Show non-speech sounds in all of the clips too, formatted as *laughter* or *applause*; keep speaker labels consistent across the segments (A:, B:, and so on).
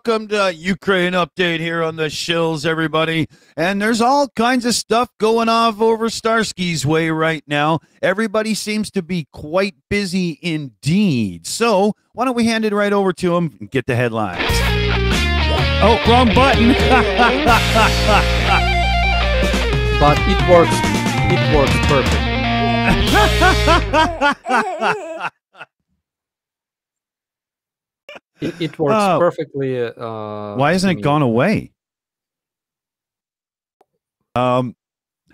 A: welcome to Ukraine Update here on the Shills, everybody. And there's all kinds of stuff going off over Starsky's way right now. Everybody seems to be quite busy indeed. So why don't we hand it right over to him and get the headlines? Oh, wrong button. *laughs*
B: but it works. It works perfect. *laughs* It, it works uh, perfectly. Uh,
A: why hasn't it gone away? Um,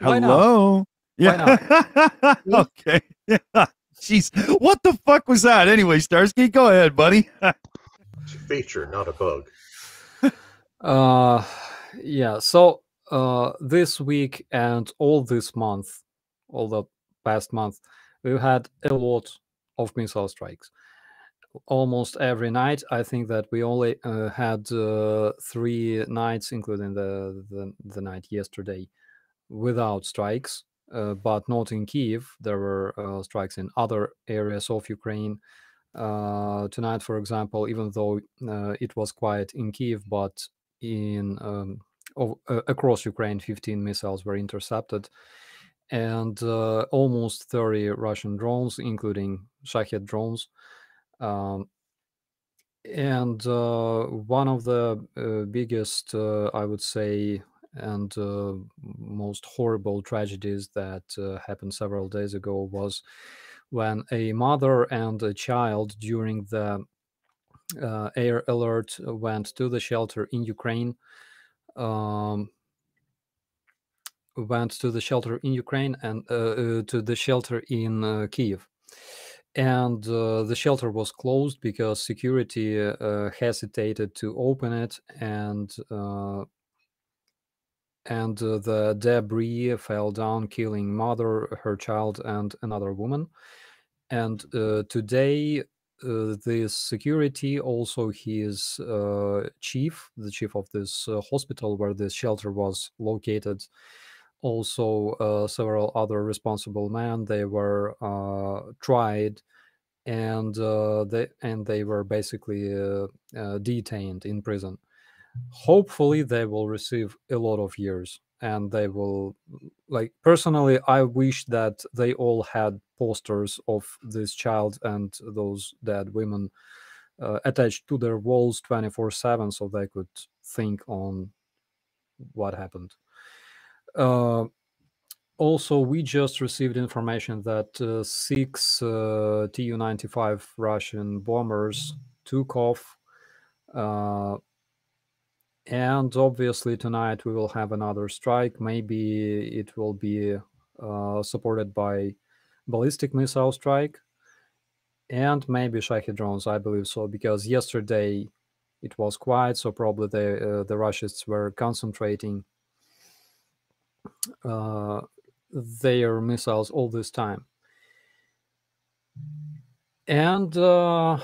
A: hello. Yeah. *laughs* okay. Yeah. Jeez, what the fuck was that? Anyway, Starsky, go ahead, buddy.
C: it's a feature, not a bug. *laughs*
B: uh, yeah. So uh, this week and all this month, all the past month, we've had a lot of missile strikes almost every night. I think that we only uh, had uh, three nights, including the, the, the night yesterday, without strikes. Uh, but not in Kiev. There were uh, strikes in other areas of Ukraine. Uh, tonight, for example, even though uh, it was quiet in Kiev, but in um, across Ukraine, 15 missiles were intercepted, and almost 30 Russian drones, including Shahed drones, um, and uh, one of the uh, biggest, uh, I would say, and uh, most horrible tragedies that uh, happened several days ago was when a mother and a child during the uh, air alert went to the shelter in Ukraine. Um, went to the shelter in Ukraine and to the shelter in Kiev and uh, the shelter was closed because security uh, hesitated to open it and uh, and uh, the debris fell down killing mother her child and another woman. And uh, today uh, this security also his chief the chief of this hospital where this shelter was located also uh, several other responsible men. They were uh, tried and uh, they and they were basically uh, uh, detained in prison. Hopefully they will receive a lot of years and they will like personally i wish that they all had posters of this child and those dead women uh, attached to their walls 24 7 so they could think on what happened also, we just received information that uh, six uh, Tu 95 Russian bombers took off. Uh, and obviously, tonight we will have another strike. Maybe it will be uh, supported by ballistic missile strike and maybe Shahed drones, I believe so, because yesterday it was quiet, so probably the, uh, the Russians were concentrating uh, their missiles all this time. And uh,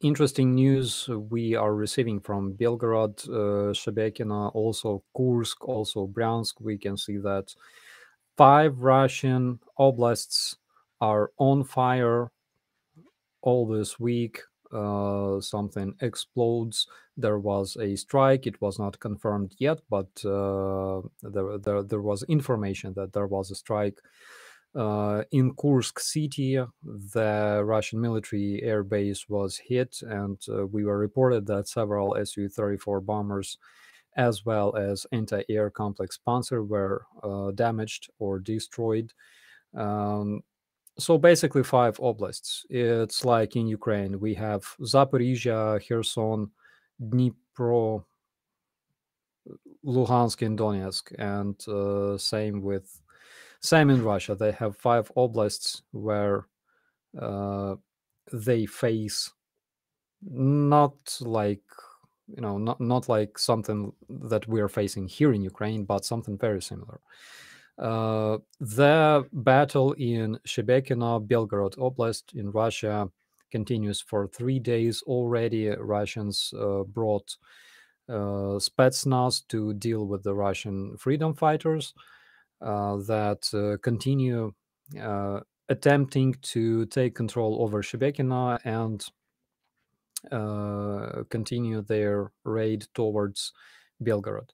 B: interesting news we are receiving from Belgorod, uh, Shebekino, also Kursk, also Bryansk. We can see that five Russian oblasts are on fire all this week. Uh, something explodes. There was a strike. It was not confirmed yet, but uh, there, there, there was information that there was a strike uh, in Kursk city. The Russian military air base was hit, and uh, we were reported that several Su-34 bombers, as well as anti-air complex Pantsir, were uh, damaged or destroyed. Um, so basically five oblasts. It's like in Ukraine, we have Zaporizhia, Kherson, Dnipro, Luhansk, and Donetsk, and uh, same with same in Russia. They have five oblasts where uh, they face not like you know not not like something that we are facing here in Ukraine, but something very similar. Uh, the battle in Shebekino, Belgorod Oblast in Russia continues for three days already. Russians uh, brought uh, Spetsnaz to deal with the Russian freedom fighters uh, that uh, continue uh, attempting to take control over Shebekino and uh, continue their raid towards Belgorod.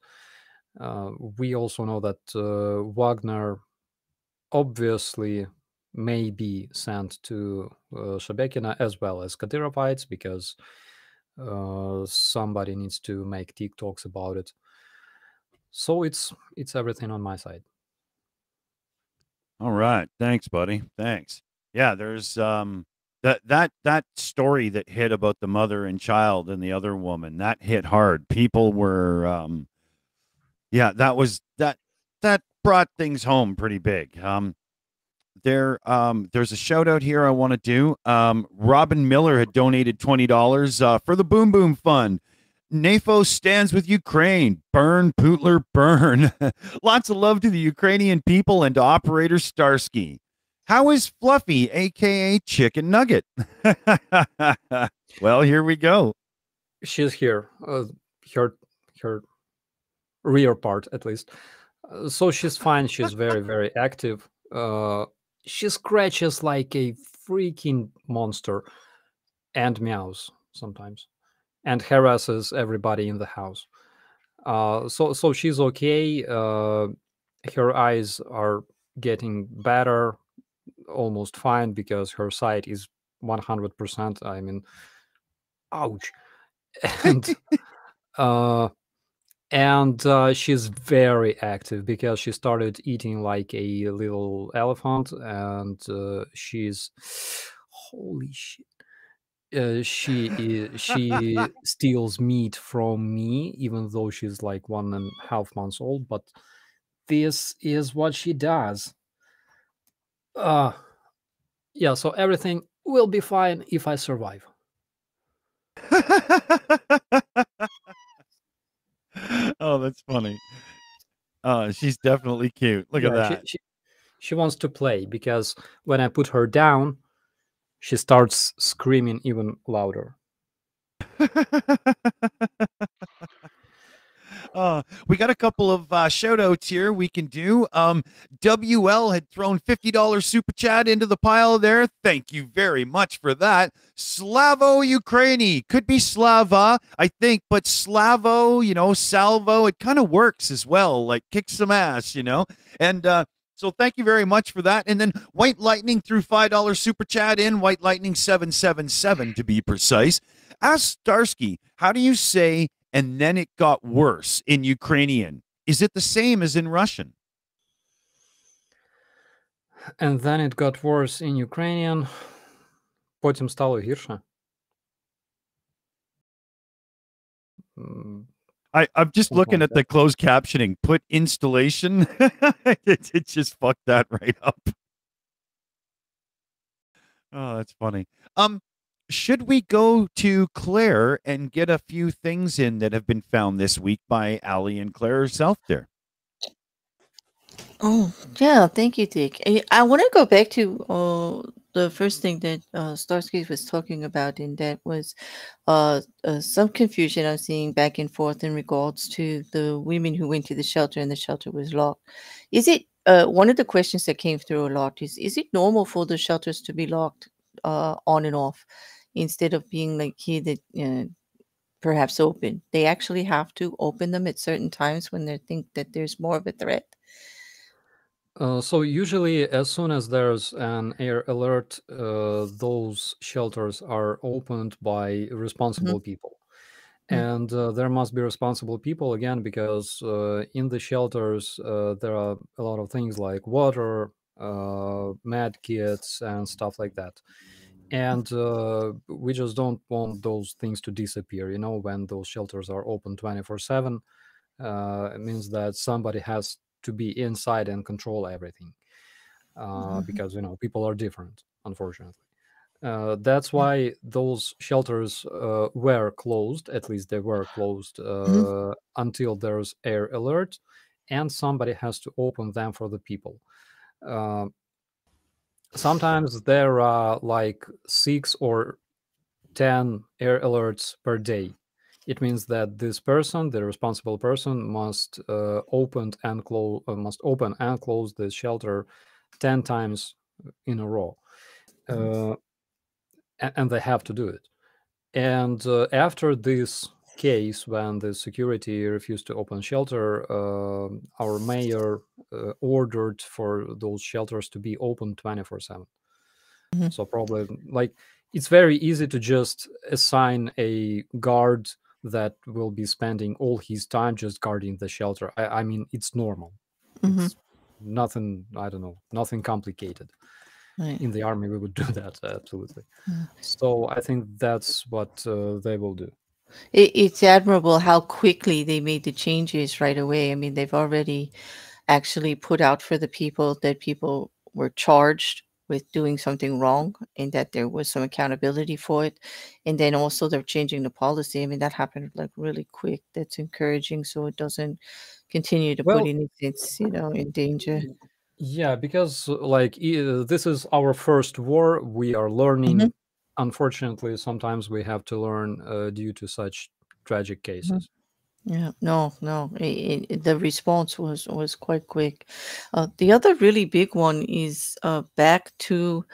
B: Uh, we also know that uh, Wagner obviously may be sent to uh, as well as Kadyrovites because uh, somebody needs to make TikToks about it. So it's it's everything on my side.
A: All right. Thanks, buddy. Thanks. Yeah, there's um that that that story that hit about the mother and child and the other woman, that hit hard. People were um yeah, that was that that brought things home pretty big. Um there um there's a shout out here I want to do. Um Robin Miller had donated $20 uh, for the Boom Boom Fund. NAFO stands with Ukraine. Burn, Putler, burn. *laughs* Lots of love to the Ukrainian people and to Operator Starsky. How is Fluffy, aka Chicken Nugget? *laughs* well, here we go.
B: She's here. Uh, her her rear part, at least. Uh, so she's fine. She's very *laughs* very active. Uh, she scratches like a freaking monster, and meows sometimes and harasses everybody in the house. Uh, so so she's okay. Uh, her eyes are getting better, almost fine because her sight is 100%. I mean, ouch. *laughs* And *laughs* uh, and uh, she's very active because she started eating like a little elephant, and uh, she's holy shit uh, she is, she *laughs* steals meat from me, even though she's like one and a half months old. But this is what she does. Uh yeah. So everything will be fine if I survive. *laughs*
A: oh, that's funny. Uh, she's definitely cute. Look
B: Yeah,
A: at
B: she,
A: that.
B: she she wants to play because when I put her down, she starts screaming even louder. *laughs*
A: uh, we got a couple of uh, shout outs here we can do. Um, WL had thrown $50 super chat into the pile there. Thank you very much for that. Slavo Ukraini could be Slava, I think, but Slavo, you know, Salvo, it kind of works as well, like kick some ass, you know. And uh, so thank you very much for that. And then White Lightning threw $5 super chat in, White Lightning 777 to be precise. Ask Starsky, how do you say and then it got worse in Ukrainian? Is it the same as in Russian?
B: And then it got worse in Ukrainian. Потім стало гірше. М,
A: I, I'm just
B: Something
A: looking
B: like
A: at the closed captioning. Put installation. *laughs* it, it just fucked that right up. Oh, that's funny. Um, should we go to Claire and get a few things in that have been found this week by Allie and Claire herself there?
D: Oh, yeah. Thank you, Dick. I, I want to go back to uh, the first thing that uh, Starsky was talking about, and that was uh, uh, some confusion I'm seeing back and forth in regards to the women who went to the shelter and the shelter was locked. Is it uh, one of the questions that came through a lot is is it normal for the shelters to be locked uh, on and off instead of being like here that uh, perhaps open? They actually have to open them at certain times when they think that there's more of a threat.
B: Uh, so usually, as soon as there's an air alert, uh, those shelters are opened by responsible people,
D: Mm.
B: and uh, there must be responsible people again because uh, in the shelters uh, there are a lot of things like water, uh, med kits, and stuff like that. And uh, we just don't want those things to disappear. You know, when those shelters are open twenty four seven, uh, it means that somebody has to be inside and control everything uh,
D: Mhm.
B: because you know people are different unfortunately uh, that's why those shelters uh, were closed at least they were closed uh, until there's air alert and somebody has to open them for the people sometimes there are like six or ten air alerts per day. It means that this person the responsible person must uh, open and close uh, must open and close the shelter 10 times in a row. Uh, and they have to do it. And uh, after this case, when the security refused to open shelter, uh, our mayor uh, ordered for those shelters to be open 24 7.
D: Mhm.
B: So, probably like it's very easy to just assign a guard that will be spending all his time just guarding the shelter. I, I mean, it's normal.
D: Mhm.
B: It's nothing, I don't know, nothing complicated
D: Right.
B: in the army we would *laughs* do that absolutely
D: Mm.
B: so i think that's what uh, they will do
D: It, it's admirable how quickly they made the changes right away. I mean, they've already actually put out for the people that people were charged with doing something wrong and that there was some accountability for it. And then also they're changing the policy. I mean, that happened like really quick. That's encouraging so it doesn't continue to
B: Well-
D: put innocents, you know, in danger.
B: yeah because like this is our first war we are learning
D: Mhm.
B: Unfortunately sometimes we have to learn uh, due to such tragic cases
D: Yeah, no, no. i i the response was was quite quick. Uh, the other really big one is uh, back to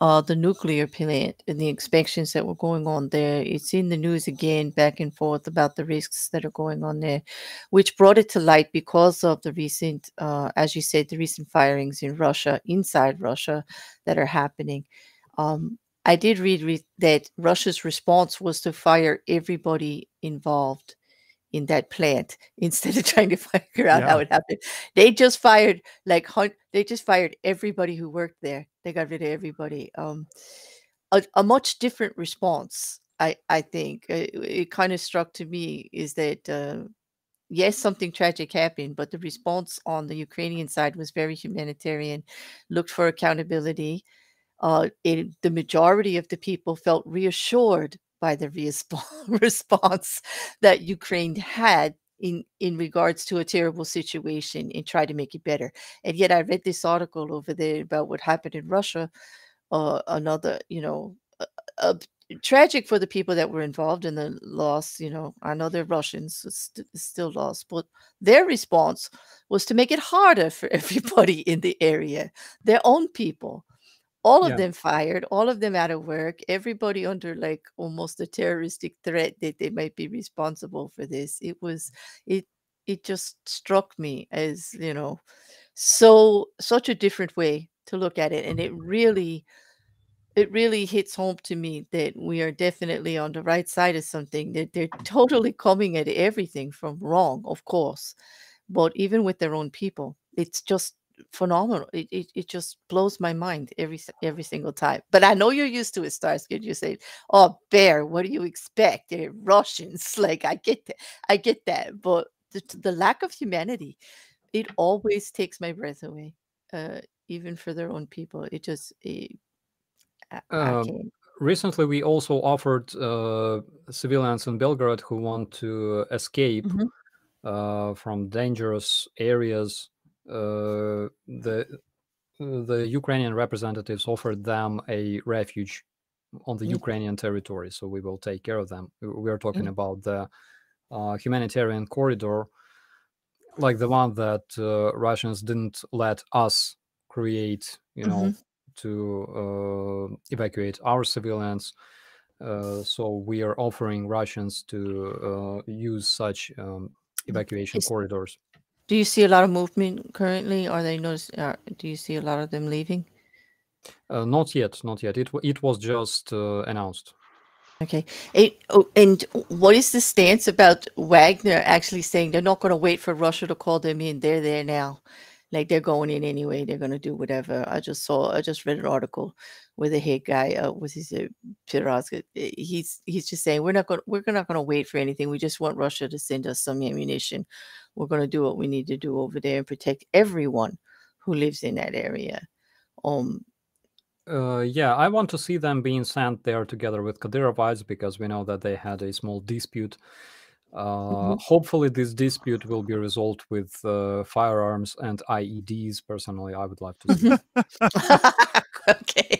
D: uh, the nuclear plant and the inspections that were going on there. It's in the news again, back and forth about the risks that are going on there, which brought it to light because of the recent, uh, as you said, the recent firings in Russia, inside Russia, that are happening. Um, I did read re- that Russia's response was to fire everybody involved in that plant *laughs* instead of trying to figure out how it happened. They just fired like they just fired everybody who worked there. They got rid of everybody. Um, a, a much different response, I I think. Uh, It, it kind of struck to me is that uh, yes, something tragic happened, but the response on the Ukrainian side was very humanitarian, looked for accountability. Uh, it, the majority of the people felt reassured by the resp- *laughs* response that Ukraine had in in regards to a terrible situation and try to make it better. And yet, I read this article over there about what happened in Russia. Uh, another, you know, uh, tragic for the people that were involved in the loss. You know, I know they're Russians, it's st- still lost, but their response was to make it harder for *laughs* everybody in the area, their own people all of
B: Yeah.
D: them fired, all of them out of work, everybody under like almost a terroristic threat that they might be responsible for this. It was it it just struck me as, you know, so such a different way to look at it. And it mm-hmm. really it really hits home to me that we are definitely on the right side of something, that they're totally coming at everything from wrong, of course. But even with their own people, it's just phenomenal. It, it, it just blows my mind every every single time. But I know you're used to it, Starsky. You say, "Oh, Bear, what do you expect? They're Russians." *laughs* Like I get that, I get that. But the, the lack of humanity, it always takes my breath away. Uh, even for their own people, it just it, I, I
B: Um, recently we also offered uh, civilians in Belgorod who want to escape
D: Mhm.
B: uh, from dangerous areas the the ukrainian representatives offered them a refuge on the
D: Yeah.
B: ukrainian territory so we will take care of them we are talking
D: Mhm.
B: about the uh, humanitarian corridor like the one that uh, russians didn't let us create you know
D: Mhm.
B: to uh, evacuate our civilians uh, so we are offering russians to uh, use such um, evacuation
D: Is-
B: corridors
D: Do you see a lot of movement currently? Are they notice? Uh, do you see a lot of them leaving?
B: Uh, not yet, not yet. It it was just uh, announced.
D: Okay. It, oh, and what is the stance about Wagner actually saying they're not going to wait for Russia to call them in? They're there now. Like they're going in anyway. They're going to do whatever. I just saw, I just read an article where a head guy, uh, was his uh, Pirazka, uh, he's he's just saying we're not going, we're not going to wait for anything. We just want Russia to send us some ammunition. We're going to do what we need to do over there and protect everyone who lives in that area. Um,
B: Uh, yeah, I want to see them being sent there together with Kadyrovites because we know that they had a small dispute. Uh, Hopefully, this dispute will be resolved with uh, firearms and IEDs. Personally, I would like to see. *laughs*
D: okay.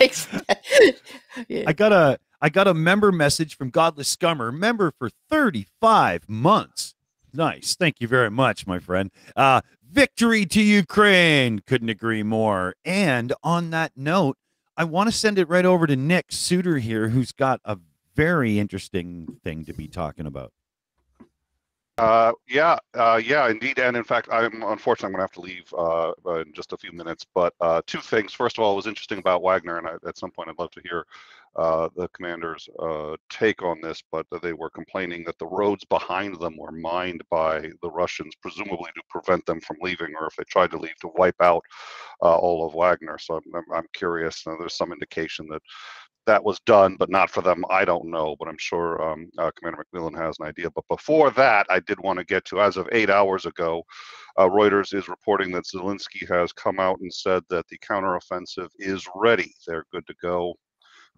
D: *laughs* Yeah.
A: I got a I got a member message from Godless Scummer, member for 35 months. Nice. Thank you very much, my friend. Uh victory to Ukraine. Couldn't agree more. And on that note, I want to send it right over to Nick Suter here, who's got a very interesting thing to be talking about.
E: Uh, yeah, uh, yeah, indeed, and in fact, I'm unfortunately I'm going to have to leave uh, in just a few minutes. But uh, two things. First of all, it was interesting about Wagner, and I, at some point, I'd love to hear uh, the commander's uh, take on this. But they were complaining that the roads behind them were mined by the Russians, presumably to prevent them from leaving, or if they tried to leave, to wipe out uh, all of Wagner. So I'm, I'm, curious. Now there's some indication that that was done, but not for them. I don't know, but I'm sure um, uh, Commander McMillan has an idea. But before that, I did want to get to, as of eight hours ago, uh, Reuters is reporting that Zelensky has come out and said that the counteroffensive is ready. They're good to go.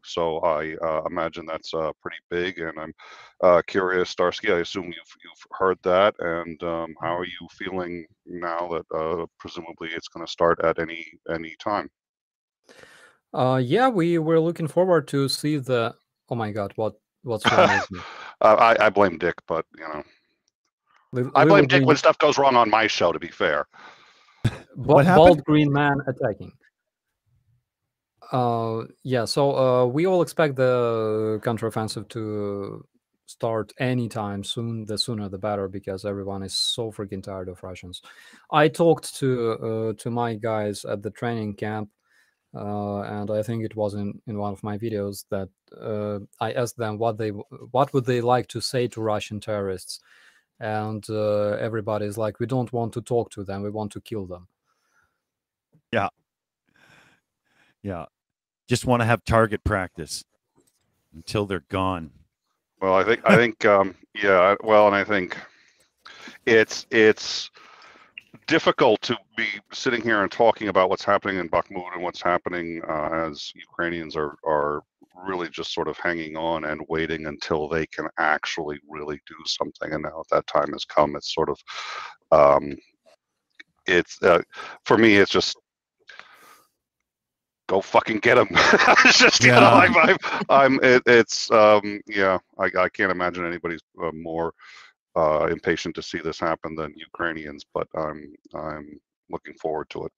E: So I uh, imagine that's uh, pretty big, and I'm uh, curious, Starsky. I assume you've you've heard that, and um, how are you feeling now that uh, presumably it's going to start at any any time?
B: Uh, yeah, we were looking forward to see the. Oh my God, what what's wrong with me? *laughs*
E: Uh, I I blame Dick, but you know,
B: We,
E: I blame Dick
B: be
E: when stuff goes wrong on my show. To be fair,
B: ba-
A: What happened?
B: bald green man attacking. Uh, yeah. So uh, we all expect the counteroffensive to start anytime soon. The sooner the better, because everyone is so freaking tired of Russians. I talked to uh, to my guys at the training camp uh, and I think it was in, in one of my videos that I asked them what they what would they like to say to Russian terrorists, and uh, everybody's like, we don't want to talk to them, we want to kill them.
A: Yeah. Yeah. Just want to have target practice until they're gone.
E: well, I think I think *laughs* um, yeah, well, and I think it's it's difficult to be sitting here and talking about what's happening in Bakhmut and what's happening uh, as Ukrainians are are really just sort of hanging on and waiting until they can actually really do something. And now that time has come. It's sort of um, it's uh, for me. It's just go fucking get them. *laughs* it's just you know,
A: Yeah.
E: I'm, I'm, I'm it, it's um, yeah. I, I can't imagine anybody's uh, more uh, impatient to see this happen than Ukrainians, but I'm I'm looking forward to it.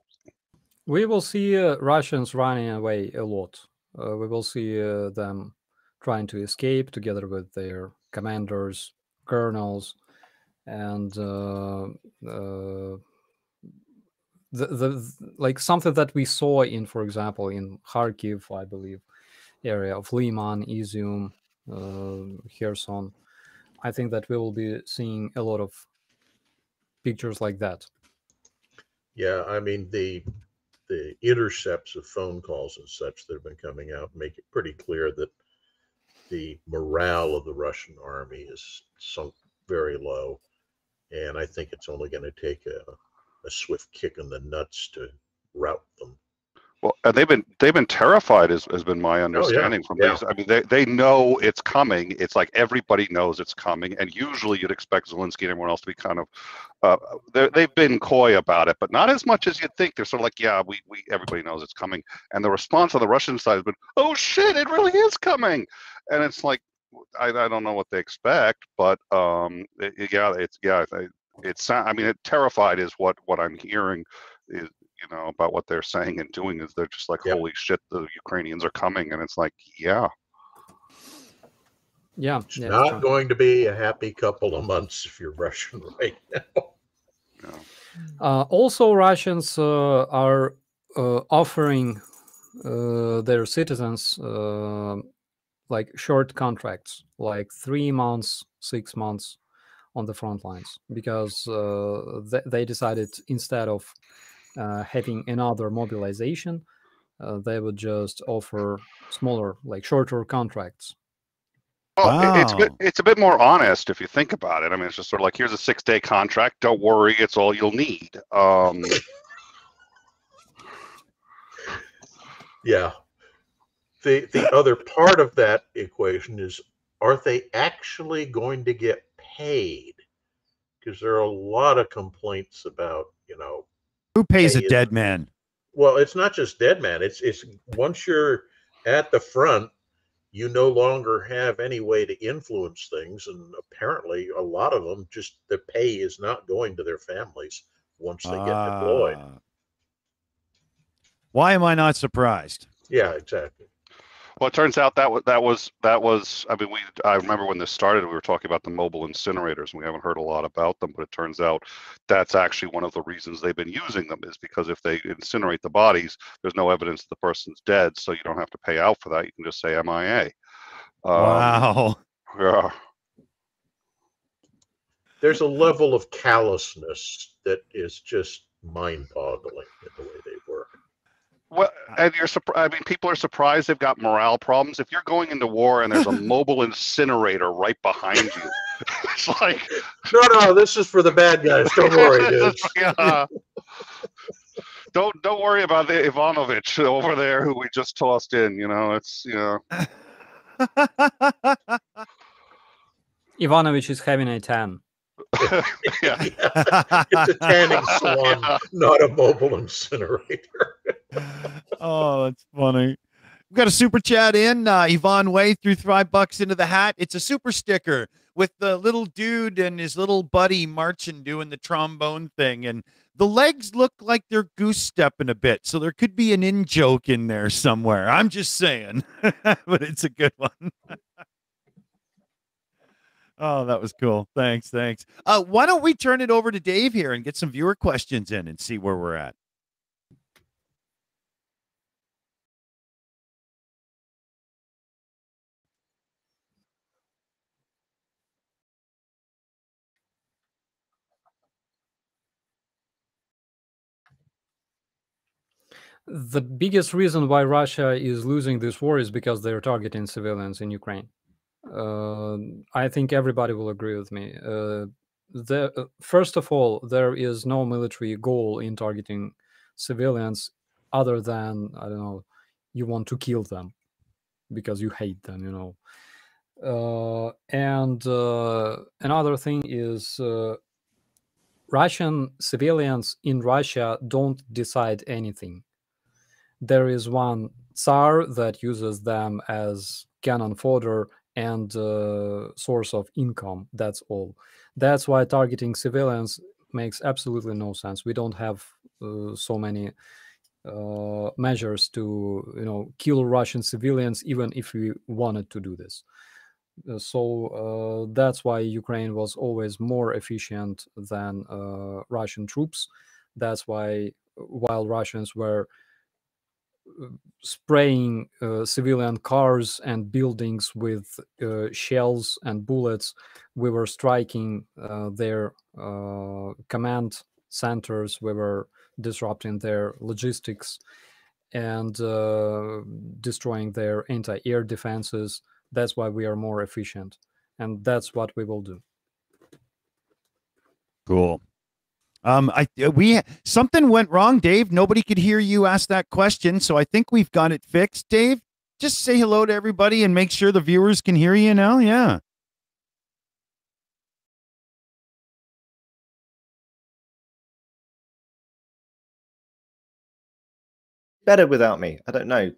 B: We will see uh, Russians running away a lot. Uh, we will see uh, them trying to escape together with their commanders, colonels, and uh, uh, the, the like something that we saw in, for example, in Kharkiv, I believe, area of Liman, Izium, uh, Kherson. I think that we will be seeing a lot of pictures like that.
C: Yeah, I mean the the intercepts of phone calls and such that have been coming out make it pretty clear that the morale of the Russian army is sunk very low, and I think it's only going to take a, a swift kick in the nuts to rout them.
E: Well, and they've been they've been terrified, has, has been my understanding from
C: yeah.
E: these. I mean, they, they know it's coming. It's like everybody knows it's coming, and usually you'd expect Zelensky and everyone else to be kind of uh, they've been coy about it, but not as much as you'd think. They're sort of like, yeah, we we everybody knows it's coming, and the response on the Russian side has been, oh shit, it really is coming, and it's like I, I don't know what they expect, but um, it- yeah, it's yeah, it- it's I mean, it, terrified is what what I'm hearing is you know about what they're saying and doing is they're just like
C: Yep.
E: holy shit the ukrainians are coming and it's like yeah
B: Yeah,
C: It's
B: yeah,
C: not
B: true.
C: going to be a happy couple of months if you're *laughs* Russian right now.
E: you.
B: Uh, also, Russians uh, are uh, offering uh, their citizens uh, like short contracts, like three months, six months on the front lines, because uh, th- they decided instead of uh, having another mobilization, uh, they would just offer smaller, like shorter contracts.
E: well, it- it's a bit, it's a bit more honest if you think about it i mean it's just sort of like here's a six day contract don't worry it's all you'll need um
C: Yeah. The the other part of that equation is are they actually going to get paid? Because there are a lot of complaints about, you know,
A: Who pays a dead man?
C: well, it's not just dead man. It's it's once you're at the front, you no longer have any way to influence things. And apparently a lot of them just the pay is not going to their families once they get deployed.
A: Ah. Why am I not surprised?
C: Yeah, exactly.
E: Well, it turns out that was that was that was. I mean, we. I remember when this started, we were talking about the mobile incinerators, and we haven't heard a lot about them. But it turns out that's actually one of the reasons they've been using them is because if they incinerate the bodies, there's no evidence that the person's dead, so you don't have to pay out for that. You can just say MIA. Um,
A: wow.
E: Yeah.
C: There's a level of callousness that is just mind-boggling in the way they work.
E: Well, and you're surprised. I mean, people are surprised they've got morale problems. If you're going into war and there's a *laughs* mobile incinerator right behind you, *laughs* it's like,
C: No, no, this is for the bad guys. *laughs* Don't worry, dude.
E: yeah. Don't don't worry about the Ivanovich over there who we just tossed in. You know, it's you know.
B: Ivanovich is having a tan.
E: yeah.
C: It's a tanning salon,
E: Yeah.
C: not a mobile incinerator.
A: Oh, that's funny. We've got a super chat in. Uh, Yvonne Way threw five bucks into the hat. It's a super sticker with the little dude and his little buddy marching doing the trombone thing. And the legs look like they're goose stepping a bit. So there could be an in joke in there somewhere. I'm just saying, *laughs* but it's a good one. *laughs* oh, that was cool. Thanks. Thanks. Uh, why don't we turn it over to Dave here and get some viewer questions in and see where we're at?
B: The biggest reason why Russia is losing this war is because they're targeting civilians in Ukraine. Uh, I think everybody will agree with me. Uh, the, uh, first of all, there is no military goal in targeting civilians other than, I don't know, you want to kill them because you hate them, you know. Uh, and uh, another thing is uh, Russian civilians in Russia don't decide anything. There is one Tsar that uses them as cannon fodder and uh, source of income. That's all. That's why targeting civilians makes absolutely no sense. We don't have uh, so many uh, measures to, you know, kill Russian civilians, even if we wanted to do this. Uh, so uh, that's why Ukraine was always more efficient than uh, Russian troops. That's why while Russians were spraying uh, civilian cars and buildings with uh, shells and bullets, we were striking uh, their command centers. We were disrupting their logistics and uh, destroying their anti-air defenses. That's why we are more efficient, and that's what we will do.
A: Cool. Um, I uh, we something went wrong, Dave. Nobody could hear you ask that question, so I think we've got it fixed. Dave, just say hello to everybody and make sure the viewers can hear you now. Yeah.
F: better without me. I don't know.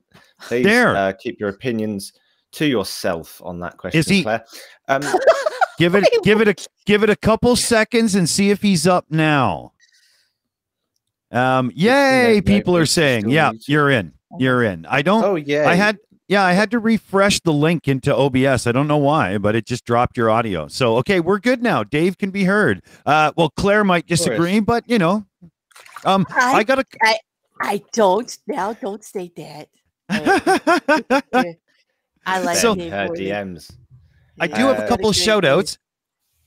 F: Please
A: There.
F: uh, keep your opinions to yourself on that question, Is
A: he-
F: Claire. Um, *laughs*
A: Give it give it a give it a couple seconds and see if he's up now. Um, yay, people are saying, yeah, you're in. You're in. I don't
F: oh yeah,
A: I had yeah, I had to refresh the link into OBS. I don't know why, but it just dropped your audio. So okay, we're good now. Dave can be heard. Uh well Claire might disagree, but you know. Um I,
D: I,
A: got a
D: I don't now. Don't say that. *laughs* I like
A: So-
D: Dave
F: her
D: Worley.
F: DMs.
A: I do have a
F: Uh,
A: couple of shout outs.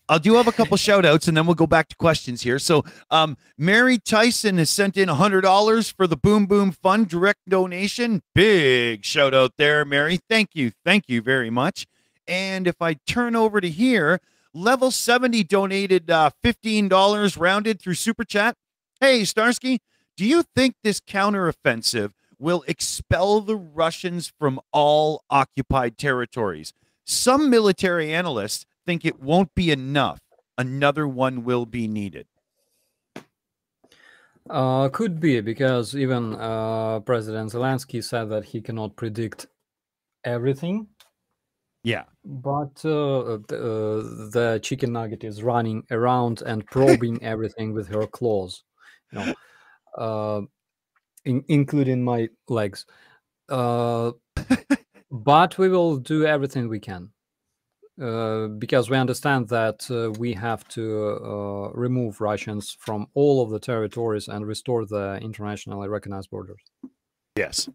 A: I do have a couple shout outs and then we'll go back to questions here. So, um, Mary Tyson has sent in $100 for the Boom Boom Fund direct donation. Big shout out there, Mary. Thank you. Thank you very much. And if I turn over to here, Level 70 donated uh, $15 rounded through Super Chat. Hey, Starsky, do you think this counteroffensive will expel the Russians from all occupied territories? Some military analysts think it won't be enough. Another one will be needed.
B: Uh, could be because even uh, President Zelensky said that he cannot predict everything.
A: Yeah.
B: But uh, the, uh, the chicken nugget is running around and *laughs* probing everything with her claws, you know, uh, in, including my legs. *laughs* But we will do everything we can uh, because we understand that uh, we have to uh, remove Russians from all of the territories and restore the internationally recognized borders.
A: Yes.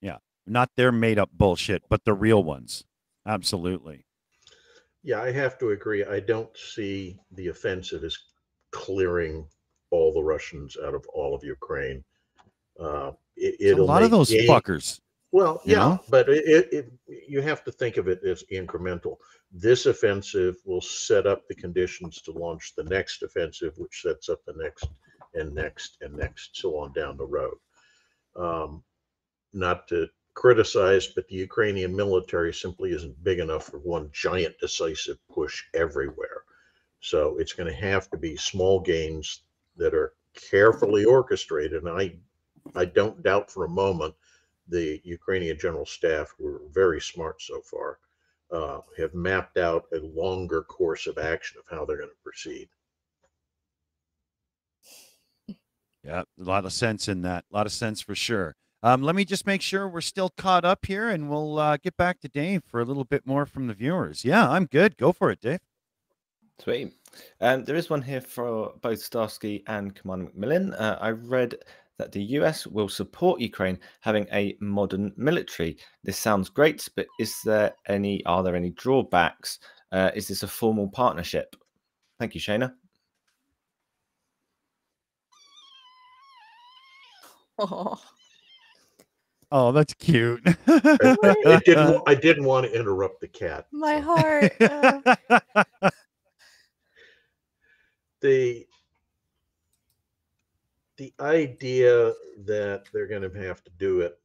A: Yeah. Not their made up bullshit, but the real ones. Absolutely.
C: Yeah, I have to agree. I don't see the offensive as clearing all the Russians out of all of Ukraine. Uh, it,
A: It's a
C: it'll
A: lot of those
C: gain-
A: fuckers.
C: Well,
A: you
C: yeah,
A: know?
C: but it, it, you have to think of it as incremental. This offensive will set up the conditions to launch the next offensive, which sets up the next and next and next, so on down the road. Um, not to criticize, but the Ukrainian military simply isn't big enough for one giant decisive push everywhere. So it's going to have to be small gains that are carefully orchestrated. And I, I don't doubt for a moment the Ukrainian general staff, who are very smart so far, uh, have mapped out a longer course of action of how they're going to proceed.
A: Yeah, a lot of sense in that. A lot of sense for sure. Um, let me just make sure we're still caught up here, and we'll uh, get back to Dave for a little bit more from the viewers. Yeah, I'm good. Go for it, Dave.
F: Sweet. Um, there is one here for both Starsky and Commander Macmillan. Uh, I read that the US will support Ukraine having a modern military. This sounds great, but is there any? Are there any drawbacks? Uh, is this a formal partnership? Thank you, Shayna.
D: Oh, *laughs*
A: Oh, that's cute.
C: I, *laughs* I didn't. I didn't want to interrupt the cat.
D: my
C: so.
D: heart. uh, *laughs*
C: the the idea that they're going to have to do it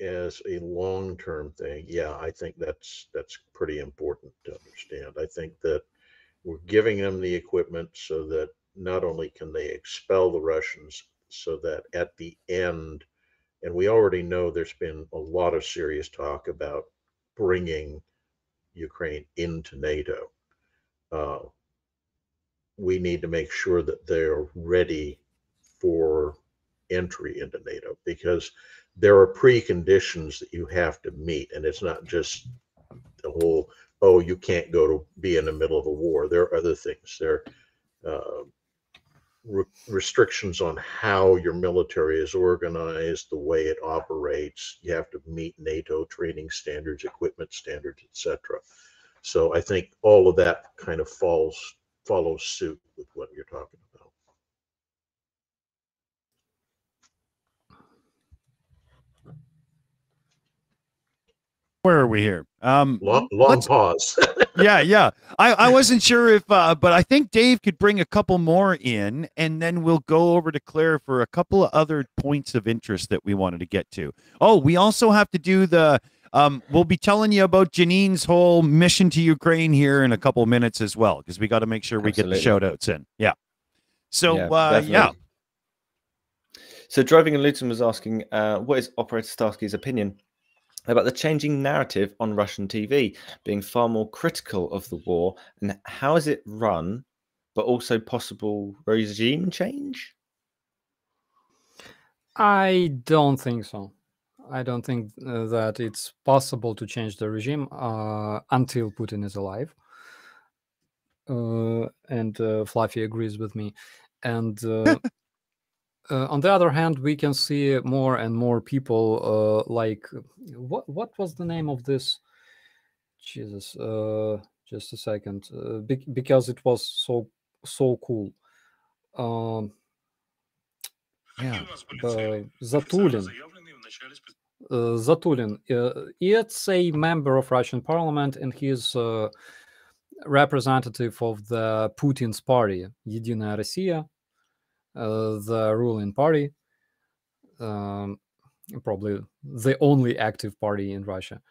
C: as a long-term thing yeah i think that's that's pretty important to understand. I think that we're giving them the equipment so that not only can they expel the russians so that at the end and we already know there's been a lot of serious talk about bringing ukraine into nato uh, we need to make sure that they're ready for entry into NATO because there are preconditions that you have to meet. And it's not just the whole, oh, you can't go to be in the middle of a war. There are other things. There are uh, re- restrictions on how your military is organized, the way it operates. You have to meet NATO training standards, equipment standards, etc. So I think all of that kind of falls follows suit with what you're talking about.
A: Where are we here? Um,
C: Long, long pause. *laughs*
A: yeah, yeah. I, I wasn't sure if, uh, but I think Dave could bring a couple more in, and then we'll go over to Claire for a couple of other points of interest that we wanted to get to. Oh, we also have to do the. Um, we'll be telling you about Jeanine's whole mission to Ukraine here in a couple minutes as well, because we got to make sure we get the
F: Absolutely.
A: shout outs in. Yeah. So,
F: Yeah,
A: uh, yeah.
F: So, Driving in Luton was asking, uh, what is Operator Starsky's opinion about the changing narrative on Russian TV, being far more critical of the war, and how is it run, but also possible regime change?
B: I don't think so. I don't think uh, that it's possible to change the regime uh, until Putin is alive. Uh, and uh, Fluffy agrees with me. And uh, *laughs* uh, on the other hand, we can see more and more people uh, like what what was the name of this? Jesus, uh, just a second, uh, bec- because it was so so cool. Um,
A: Yeah.
B: uh, Zatulin. uh, Zatulin. Uh, it's a member of Russian parliament and he's uh, representative of the Putin's party, Единая Россия, uh, the ruling party, um, probably the only active party in Russia,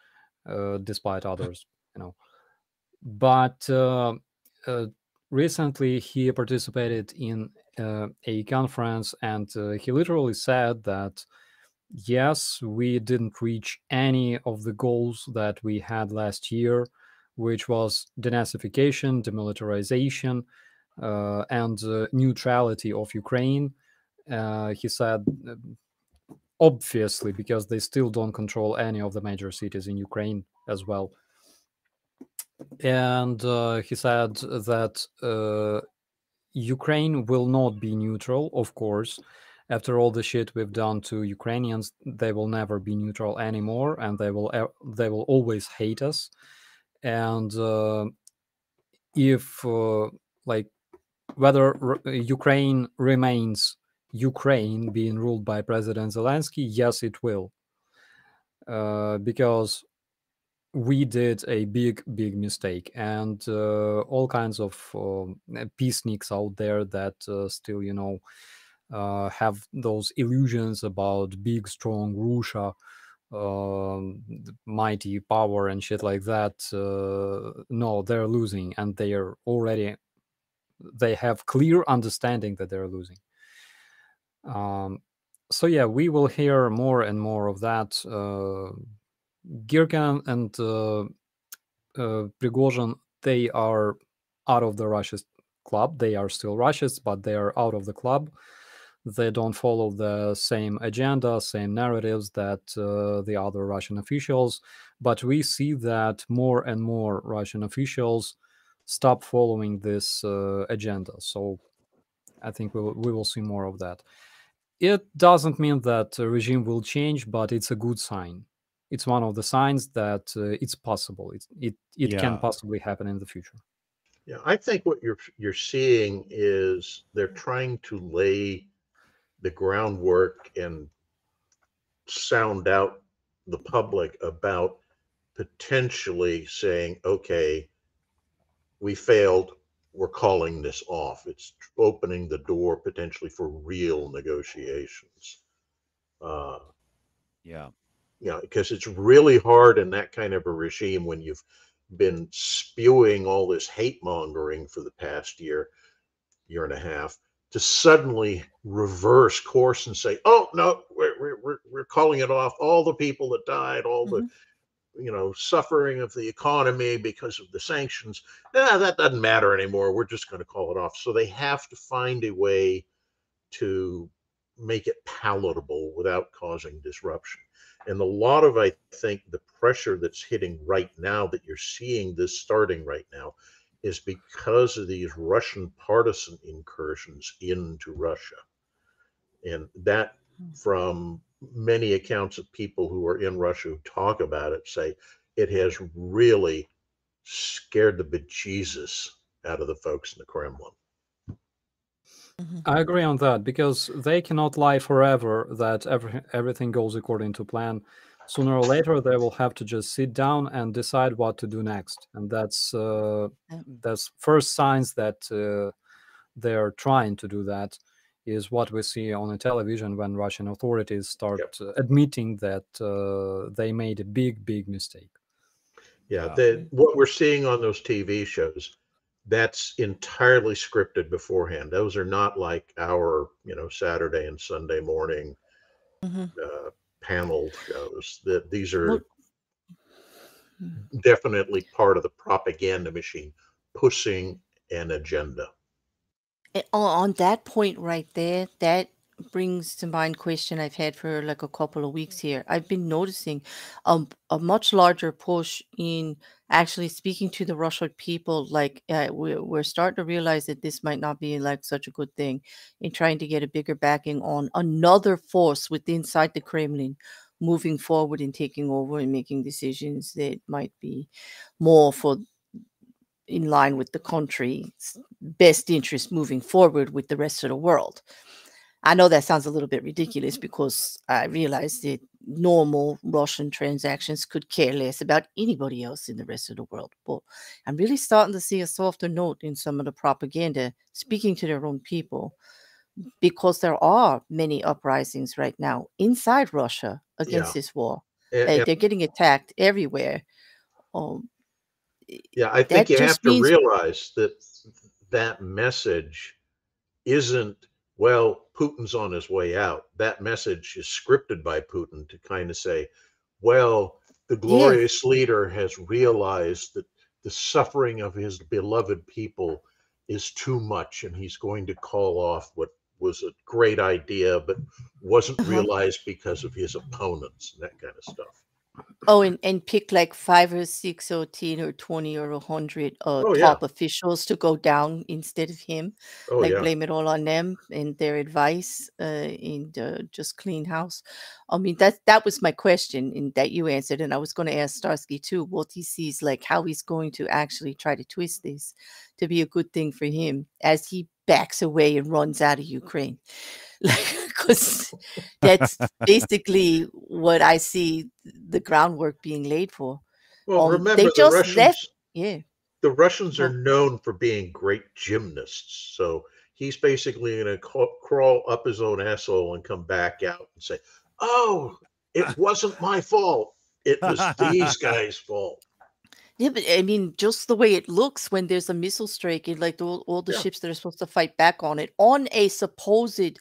B: uh, despite others, you know. But uh, uh, recently he participated in uh, a conference and uh, he literally said that yes, we didn't reach any of the goals that we had last year, which was denazification, demilitarization, uh, and uh, neutrality of Ukraine. Uh, he said uh, obviously because they still don't control any of the major cities in Ukraine as well. And uh, he said that uh, Ukraine will not be neutral, of course. After all the shit we've done to Ukrainians, they will never be neutral anymore, and they will they will always hate us. And uh, if uh, like whether r- Ukraine remains Ukraine being ruled by President Zelensky, yes, it will, uh, because we did a big, big mistake, and uh, all kinds of um, peaceniks out there that uh, still, you know, uh, have those illusions about big, strong Russia, um, mighty power, and shit like that. Uh, no, they're losing, and they are already. They have clear understanding that they're losing. Um, so yeah, we will hear more and more of that. Uh, and uh, uh, Prigozhin, they are out of the Russia's club. They are still Russians, but they are out of the club. They don't follow the same agenda, same narratives that uh, the other Russian officials. But we see that more and more Russian officials stop following this uh, agenda. So I think we will, we will see more of that. It doesn't mean that the regime will change, but it's a good sign. It's one of the signs that uh, it's possible. It it it
A: Yeah.
B: can possibly happen in the future.
C: Yeah, I think what you're you're seeing is they're trying to lay the groundwork and sound out the public about potentially saying, okay, we failed, we're calling this off. It's opening the door potentially for real negotiations. Uh,
A: Yeah.
C: you know, because it's really hard in that kind of a regime when you've been spewing all this hate mongering for the past year, year and a half, to suddenly reverse course and say, "Oh no, we're we're we're, calling it off. All the people that died, all the mm-hmm. you know suffering of the economy because of the sanctions, nah, that doesn't matter anymore. We're just going to call it off." So they have to find a way to make it palatable without causing disruption. And a lot of, I think, the pressure that's hitting right now that you're seeing this starting right now is because of these Russian partisan incursions into Russia. And that, hmm. from many accounts of people who are in Russia who talk about it, say it has really scared the bejesus out of the folks in the Kremlin. Mm-hmm.
B: I agree on that because they cannot lie forever that every, everything goes according to plan. Sooner or later, they will have to just sit down and decide what to do next, and that's uh, that's first signs that uh, they're trying to do that. Is what we see on the television when Russian authorities start uh, admitting that uh, they made a big, big mistake.
C: Yeah,
A: Yeah.
C: the what we're seeing on those TV shows, that's entirely scripted beforehand. Those are not like our, you know, Saturday and Sunday morning
D: Mhm.
C: Panel shows. That these are definitely part of the propaganda machine pushing an agenda.
D: On- that point right there, that brings to mind question I've had for like a couple of weeks here. I've been noticing um, a much larger push in actually speaking to the Russian people. Like uh, we're, we're starting to realize that this might not be like such a good thing in trying to get a bigger backing on another force within inside the Kremlin moving forward and taking over and making decisions that might be more for in line with the country's best interest moving forward with the rest of the world. I know that sounds a little bit ridiculous because I realize that normal Russian transactions could care less about anybody else in the rest of the world. But I'm really starting to see a softer note in some of the propaganda speaking to their own people because there are many uprisings right now inside Russia against
C: Yeah.
D: this war. Uh,
C: and-
D: they're getting attacked everywhere. Um,
C: Yeah, I think you have to realize that that message isn't, well, Putin's on his way out. That message is scripted by Putin to kind of say, well, the glorious leader has realized that the suffering of his beloved people is too much and he's going to call off what was a great idea, but wasn't
D: Uh-huh.
C: realized because of his opponents and that kind of stuff.
D: Oh, and, and pick like five or six or ten or twenty or a hundred uh,
C: Oh, yeah.
D: top officials to go down instead of him.
C: Oh
D: like
C: yeah,
D: blame it all on them and their advice uh, and uh, just clean house. I mean that that was my question and that you answered, and I was going to ask Starsky too what he sees like how he's going to actually try to twist this to be a good thing for him as he backs away and runs out of Ukraine. *laughs* Like, *laughs* that's basically what I see the groundwork being laid for.
C: well,
D: um, they
C: remember the
D: just
C: Russians.
D: left- Yeah.
C: The Russians are known for being great gymnasts, so he's basically going to crawl up his own asshole and come back out and say, "Oh, it *laughs* wasn't my fault. It was these *laughs* guys' fault."
D: Yeah, but I mean, just the way it looks when there's a missile strike, and like all, all the
C: Yeah.
D: ships that are supposed to fight back on it on a supposed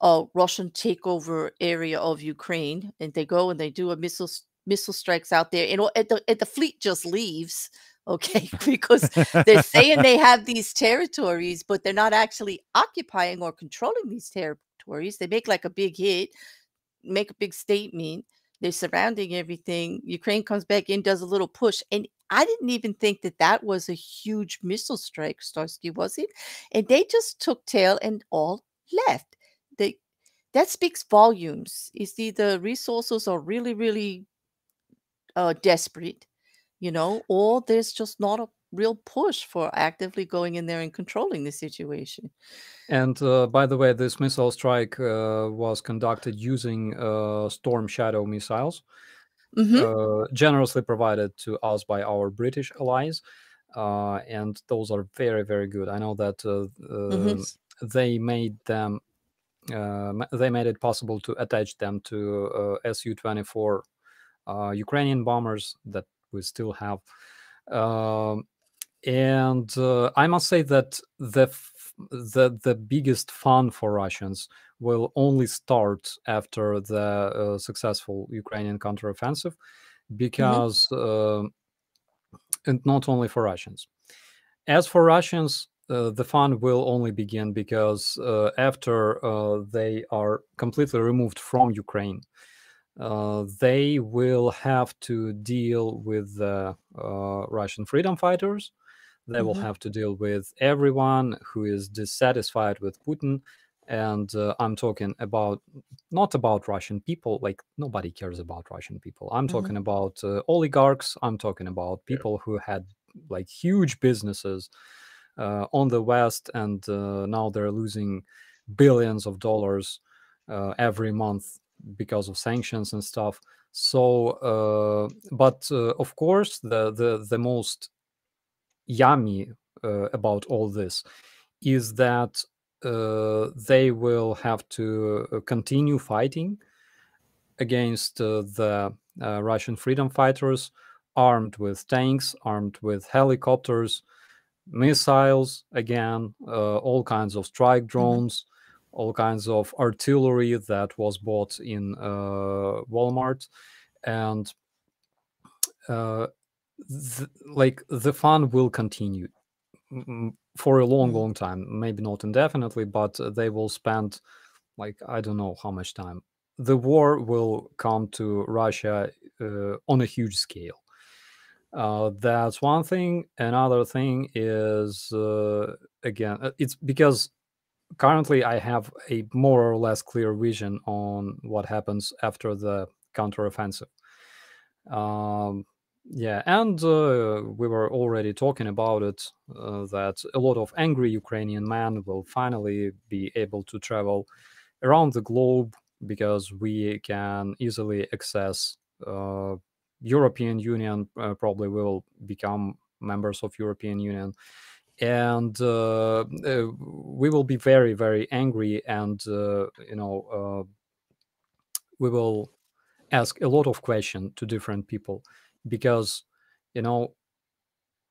D: uh, Russian takeover area of Ukraine, and they go and they do a missile missile strikes out there, and, the and the fleet just leaves. *laughs* Okay, *laughs* because they're saying they have these territories, but they're not actually occupying or controlling these territories. They make like a big hit, make a big statement. They're surrounding everything. Ukraine comes back in, does a little push, and I didn't even think that that was a huge missile strike, Starsky, was it? And they just took tail and all left. They that speaks volumes. You see, the resources are really, really uh, desperate, you know, or there's just not a real push for actively going in there and controlling the situation.
B: And uh, by the way, this missile strike uh, was conducted using uh, Storm Shadow missiles,
D: hmm
B: uh, generously provided to us by our British allies. Uh, and those are very, very good. I know that uh,
D: Mhm.
B: um, they made them, they made it possible to attach them to uh, Su 24 uh, Ukrainian bombers that we still have. Um, and uh, I must say that the the the biggest fun for Russians will only start after the uh, successful Ukrainian counteroffensive, because uh, and not only for Russians. As for Russians, uh, the fun will only begin because uh, after uh, they are completely removed from Ukraine, uh, they will have to deal with the uh, Russian freedom fighters. They will
D: Mhm.
B: have to deal with everyone who is dissatisfied with Putin. And uh, I'm talking about not about Russian people, like nobody cares about Russian people. I'm
D: Mhm.
B: talking about uh, oligarchs. I'm talking about
C: Yeah.
B: people who had like huge businesses on the West, and uh, now they're losing billions of dollars uh, every month because of sanctions and stuff. So, uh, but uh, of course, the the the most yummy uh, about all this is that uh, they will have to uh, continue fighting against uh, the uh, Russian freedom fighters, armed with tanks, armed with helicopters, missiles, again, uh, all kinds of strike drones, all kinds of artillery that was bought in uh, Walmart, and uh, th- like the fun will continue for a long,
D: Mhm.
B: long time. Maybe not indefinitely, but they will spend like I don't know how much time. The war will come to Russia uh, on a huge scale. Uh, that's one thing. Another thing is uh, again, uh, it's because currently I have a more or less clear vision on what happens after the counteroffensive. Um, yeah, and uh, we were already talking about it uh, that a lot of angry Ukrainian men will finally be able to travel around the globe because we can easily access uh, European Union. Uh, probably will become members of European Union, and uh, uh, we will be very very angry, and uh, you know uh, we will ask a lot of questions to different people because you know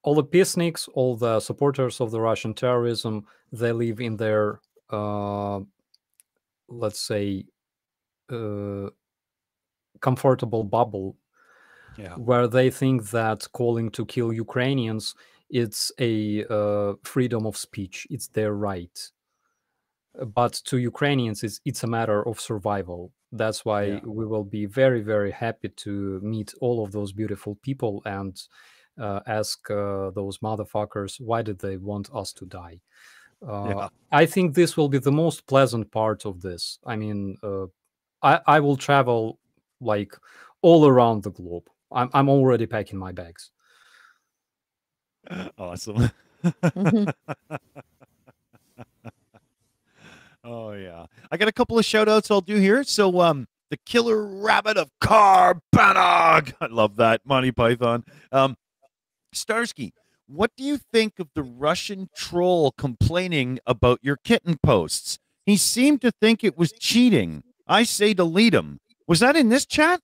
B: all the peaceniks all the supporters of the russian terrorism they live in their uh, let's say uh, comfortable bubble
A: Yeah.
B: where they think that calling to kill ukrainians it's a uh, freedom of speech it's their right but to Ukrainians, it's it's a matter of survival. That's why
A: Yeah.
B: we will be very very happy to meet all of those beautiful people and uh, ask uh, those motherfuckers why did they want us to die. Uh,
A: Yeah.
B: I think this will be the most pleasant part of this. I mean, uh, I I will travel like all around the globe. I'm I'm already packing my bags. *laughs*
A: Awesome.
D: Mhm. *laughs*
A: oh yeah. I got a couple of shout outs I'll do here. So um the killer rabbit of Caerbannog. *laughs* I love that. Monty Python. Um Starsky, what do you think of the Russian troll complaining about your kitten posts? He seemed to think it was cheating. I say delete him. Was that in this chat?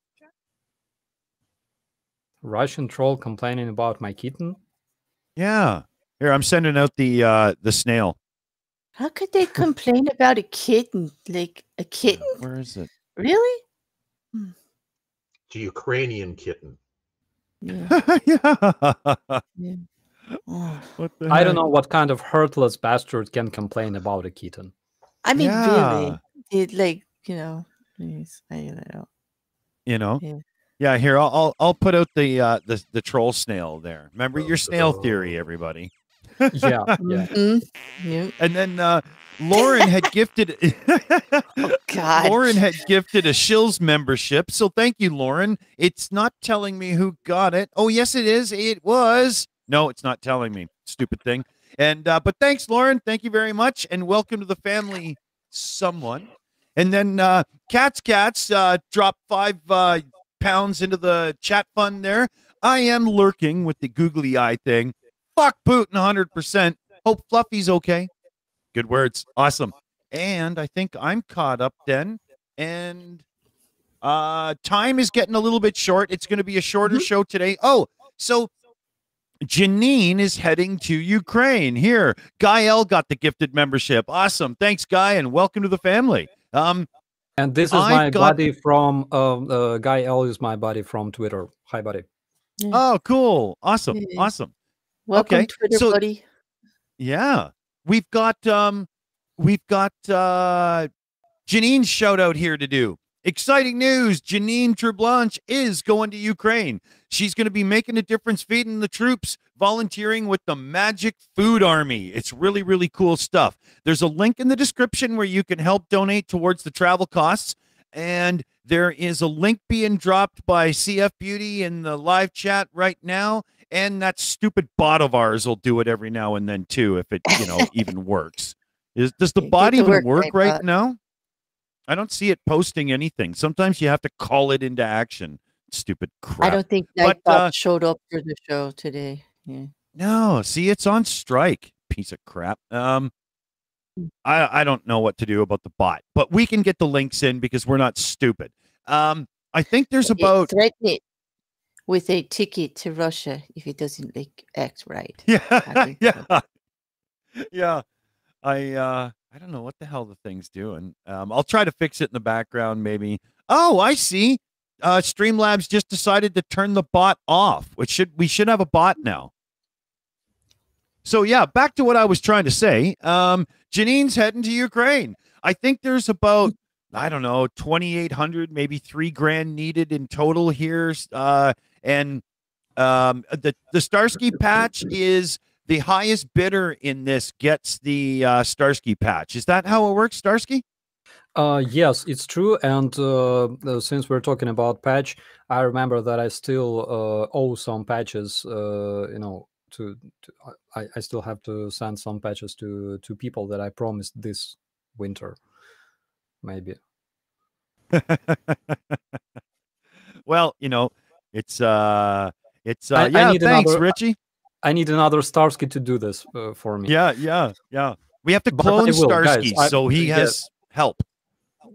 B: Russian troll complaining about my kitten.
A: Yeah. Here, I'm sending out the uh the snail.
D: How could they complain *laughs* about a kitten? Like a kitten?
A: Where is it?
D: Really?
C: It's a Ukrainian kitten. *laughs*
D: Yeah.
A: yeah. *sighs*
D: Oh.
B: I don't know what kind of hurtless bastard can complain about a kitten.
D: I mean,
A: Yeah.
D: really? It like you know? please, I don't know.
A: You know?
D: Yeah.
A: Yeah, here I'll I'll, I'll put out the uh the, the troll snail there. Remember your snail theory, everybody.
B: Yeah, *laughs* yeah.
D: Mhm. Yeah.
A: And then uh Lauren had gifted *laughs*
D: Oh God.
A: Lauren had gifted a Shills membership. So thank you, Lauren. It's not telling me who got it. Oh, yes, it is. It was. No, it's not telling me. Stupid thing. And uh, but thanks, Lauren. Thank you very much. And welcome to the family, someone. And then uh Cats Cats uh dropped five uh pounds into the chat fund there. I am lurking with the googly eye thing. Fuck Putin 100%. Hope Fluffy's okay. Good words. Awesome. And I think I'm caught up then. And uh time is getting a little bit short. It's going to be a shorter show today. Oh, so Jeanine is heading to Ukraine. Here, Guy L got the gifted membership. Awesome. Thanks, Guy, and welcome to the family. Um,
B: And this is
A: I
B: my
A: got-
B: buddy from um, uh, Guy L is my buddy from Twitter. Hi, buddy.
A: oh, cool. Awesome.
D: Yeah.
A: Awesome.
D: Welcome,
A: okay,
D: Twitter
A: so-
D: buddy.
A: Yeah. We've got um we've got uh Jeanine's shout out here to do. Exciting news. Jeanine Terblanche is going to Ukraine. She's going to be making a difference feeding the troops, volunteering with the Magic Food Army. It's really, really cool stuff. There's a link in the description where you can help donate towards the travel costs. And there is a link being dropped by CF Beauty in the live chat right now. And that stupid bot of ours will do it every now and then too, if it you know even *laughs* works. Is does the bot even
D: work,
A: work right
D: bot.
A: now? I don't see it posting anything. Sometimes you have to call it into action. Stupid crap.
D: I don't think
A: But,
D: Nightbot
A: uh,
D: showed up for the show today. Yeah.
A: No, see, it's on strike. Piece of crap. Um, I I don't know what to do about the bot, but we can get the links in because we're not stupid. Um, I think there's about
D: it with a ticket to Russia if it doesn't like act right.
A: yeah *laughs* yeah
D: so.
A: yeah. I uh I don't know what the hell the thing's doing. Um, I'll try to fix it in the background maybe. Oh, I see. Uh, Streamlabs just decided to turn the bot off. Which should we should have a bot now. So yeah, back to what I was trying to say. Um, Jeanine's heading to Ukraine. I think there's about I don't know, 2,800, maybe three grand needed in total here. Uh, and um, the the Starsky patch is the highest bidder in this gets the uh, Starsky patch. Is that how it works, Starsky?
B: Uh, yes, it's true. And uh, uh, since we're talking about patch, I remember that I still uh, owe some patches. Uh, you know, to, to I, I still have to send some patches to to people that I promised this winter. Maybe. *laughs*
A: well, you know, it's uh, it's uh,
B: I- I
A: yeah.
B: need
A: thanks,
B: another-
A: Richie.
B: I need another Starsky to do this uh, for me.
A: Yeah, yeah, yeah. We have to clone
B: will, guys.
A: Starsky,
B: I-
A: so he has help.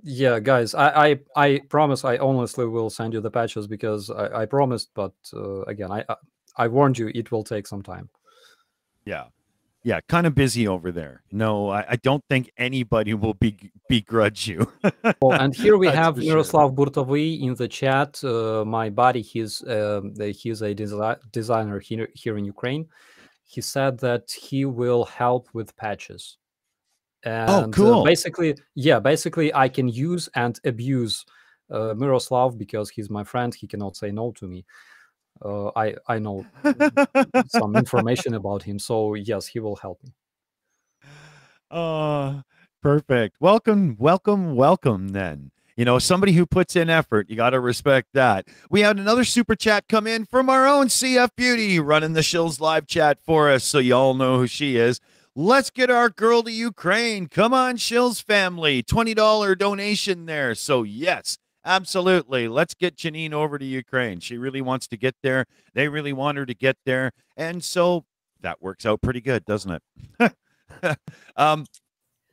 B: Yeah, guys, I, I I promise I honestly will send you the patches because I, I promised, but uh, again, I, I I warned you it will take some time.
A: Yeah. Yeah, kind of busy over there. No, I, I don't think anybody will be begrudge you. *laughs*
B: Oh, and here we have
A: sure.
B: Miroslav Burtovy in the chat. Uh, my buddy, he's um, he's a desi- designer here here in Ukraine. He said that he will help with patches, And uh,
A: cool.
B: basically, yeah, basically, I can use and abuse uh, Miroslav because he's my friend. He cannot say no to me. Uh, I I know *laughs* some information about him, so yes, he will help me.
A: Uh, perfect. Welcome, welcome, welcome. Then you know somebody who puts in effort. You got to respect that. We had another super chat come in from our own CF Beauty running the Shills live chat for us, so you all know who she is. Let's get our girl to Ukraine. Come on, Shills family. $20 donation there. So, yes, absolutely. Let's get Jeanine over to Ukraine. She really wants to get there. They really want her to get there. And so that works out pretty good, doesn't it? *laughs* um,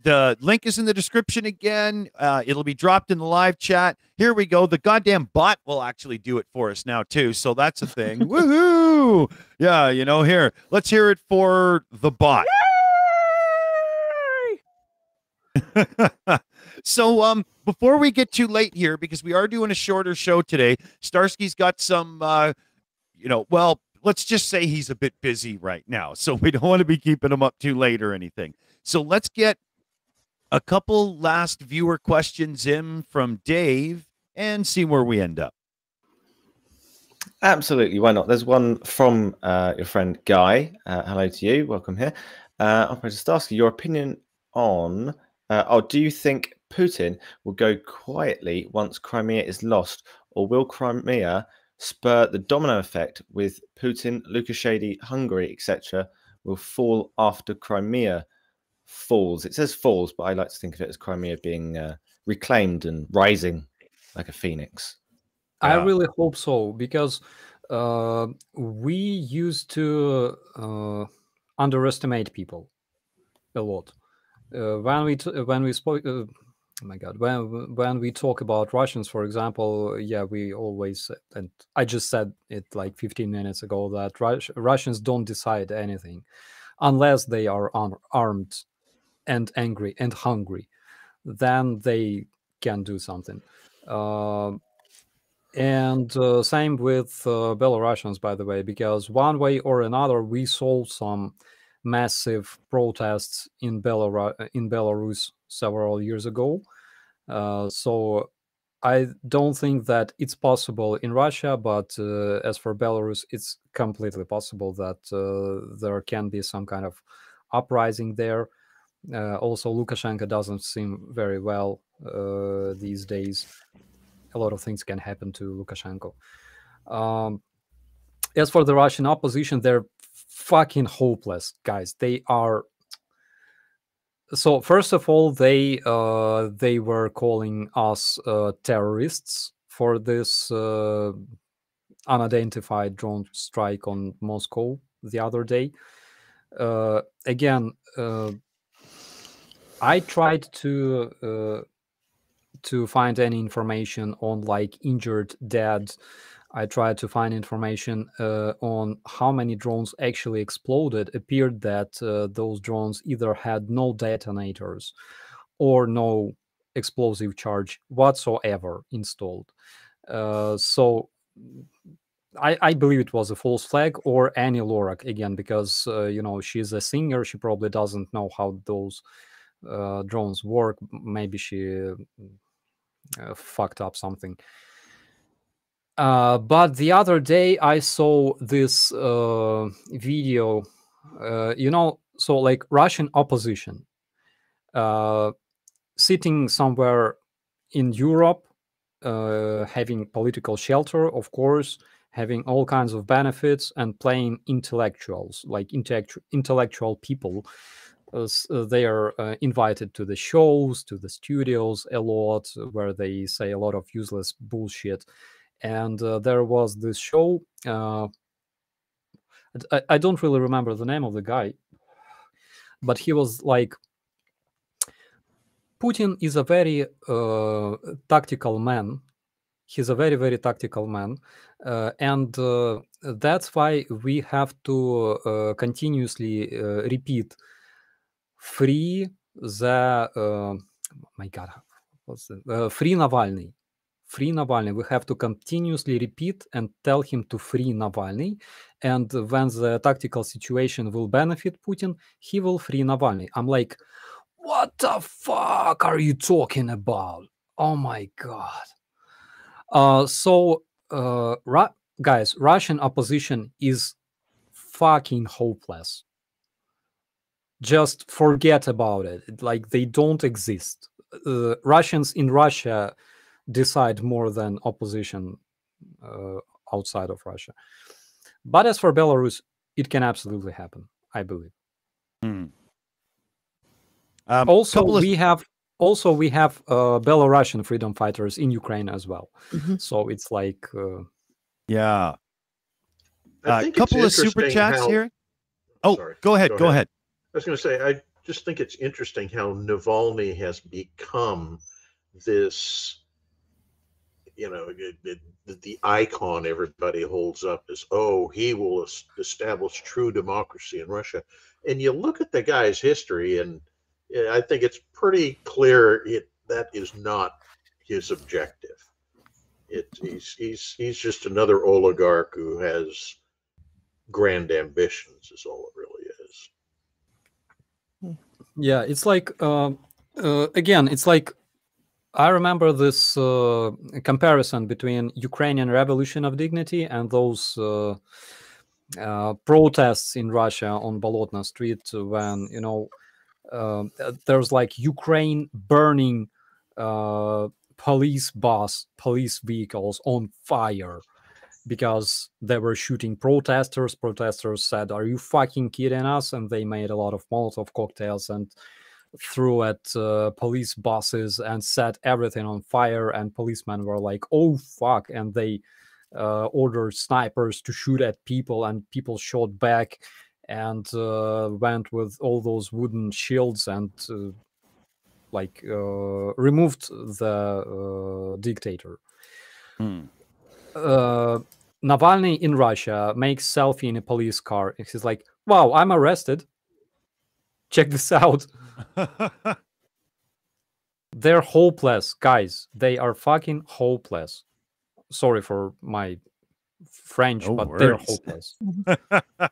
A: the link is in the description again. Uh, it'll be dropped in the live chat. Here we go. The goddamn bot will actually do it for us now, too. So that's a thing. *laughs* Woohoo! Yeah, you know, here, let's hear it for the bot. *laughs* so um before we get too late here because we are doing a shorter show today starsky's got some uh you know well let's just say he's a bit busy right now *laughs* so we don't want to be keeping him up too late or anything. So let's get a couple last viewer questions in from dave and see where we end up.
F: Absolutely why not? There's one from uh, your friend guy. Uh, hello to you welcome here. Uh, operator starsky your opinion on uh, oh, do you think Putin will go quietly once Crimea is lost, or will Crimea spur the domino effect with Putin, Lukashenko, Hungary, etc., will fall after Crimea falls? It says falls, but I like to think of it as Crimea being uh, reclaimed and rising like a phoenix.
B: I really hope so because uh, we used to uh, underestimate people a lot uh, when we t- when we spoke uh, oh my god when when we talk about russians for example yeah we always and i just said it like 15 minutes ago that Rus- russians don't decide anything unless they are un- armed and angry and hungry. Then they can do something. Uh, and uh, same with uh, belarusians by the way because one way or another we saw some massive protests in Belarus in Belarus several years ago. Uh, so I don't think that it's possible in Russia, but uh, as for Belarus, it's completely possible that uh, there can be some kind of uprising there. Uh, also, Lukashenko doesn't seem very well uh, these days. A lot of things can happen to Lukashenko. Um, as for the Russian opposition, they're fucking hopeless, guys. They are. So first of all, they uh, they were calling us uh, terrorists for this uh, unidentified drone strike on Moscow the other day. Uh, again, uh, I tried to uh, to find any information on like injured, dead I tried to find information uh, on how many drones actually exploded. Appeared that uh, those drones either had no detonators or no explosive charge whatsoever installed. Uh, so I, I, believe it was a false flag or Ani Lorak again, because uh, you know she's a singer. She probably doesn't know how those uh, drones work. Maybe she uh, fucked up something. Uh, but the other day I saw this uh, video, uh, you know, so like Russian opposition uh, sitting somewhere in Europe, uh, having political shelter, of course, having all kinds of benefits, and playing intellectuals, like intellect- intellectual people. they are invited to the shows, to the studios a lot, where they say a lot of useless bullshit and uh, there was this show. Uh, I, I don't really remember the name of the guy, but he was like, Putin is a very uh, tactical man. He's a very, very tactical man. Uh, and uh, that's why we have to uh, continuously repeat free the, my God, what's it? free Navalny free Navalny. We have to continuously repeat and tell him to free Navalny. And when the tactical situation will benefit Putin, he will free Navalny. I'm like, what the fuck are you talking about? Oh my god. Uh, so, uh, guys, Russian opposition is fucking hopeless. Just forget about it. Like they don't exist. Uh, Russians in Russia decide more than opposition uh, outside of Russia. But as for Belarus, it can absolutely happen. I believe.
A: Hmm. Um,
B: also,
A: of-
B: we have also we have uh, Belarusian freedom fighters in Ukraine as well.
D: Mhm.
B: So it's like uh,
A: yeah, A
C: think
A: couple of super chats
C: how-
A: here. Oh,
C: Sorry.
A: go ahead, go, ahead.
C: I was going to say, I just think it's interesting how Navalny has become this, you know, the- the icon everybody holds up is oh, he will establish true democracy in Russia. And you look at the guy's history, and I think it's pretty clear it that is not his objective. It, he's he's he's just another oligarch who has grand ambitions, is all it really is.
B: yeah, it's like uh, uh, again, it's like I remember this uh, comparison between Ukrainian Revolution of Dignity and those uh, uh, protests in Russia on Bolotna Street when you know um, there's like Ukraine burning uh, police bus, police vehicles on fire because they were shooting protesters. Protesters said, "Are you fucking kidding us?" And they made a lot of Molotov cocktails and threw at uh, police buses and set everything on fire. And policemen were like, "Oh fuck!" And they uh, ordered snipers to shoot at people, and people shot back and uh, went with all those wooden shields and uh, like uh, removed the uh, dictator.
A: Hmm.
B: Uh, Navalny in Russia makes selfie in a police car. He's like, "Wow, I'm arrested. Check this out. *laughs* They're hopeless, guys. They are fucking hopeless. Sorry for my French,
A: No
B: but they're
A: worries.
B: hopeless. *laughs*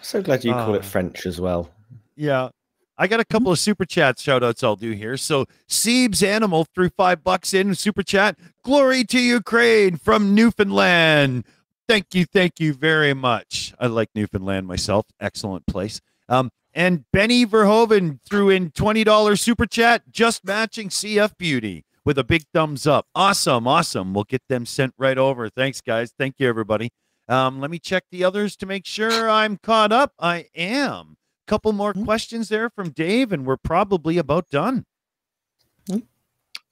F: So glad you call
A: Ah.
F: it French as well.
A: Yeah. I got a couple of super chat shout outs I'll do here. So Siebes Animal threw five bucks in super chat. Glory to Ukraine from Newfoundland. Thank you, thank you very much. I like Newfoundland myself. Excellent place. Um, and Benny Verhoven threw in $20 super chat, just matching CF Beauty with a big thumbs up. Awesome, awesome. We'll get them sent right over. Thanks, guys. Thank you, everybody. Um, let me check the others to make sure I'm caught up. I am A couple more
D: Hmm.
A: questions there from Dave, and we're probably about done.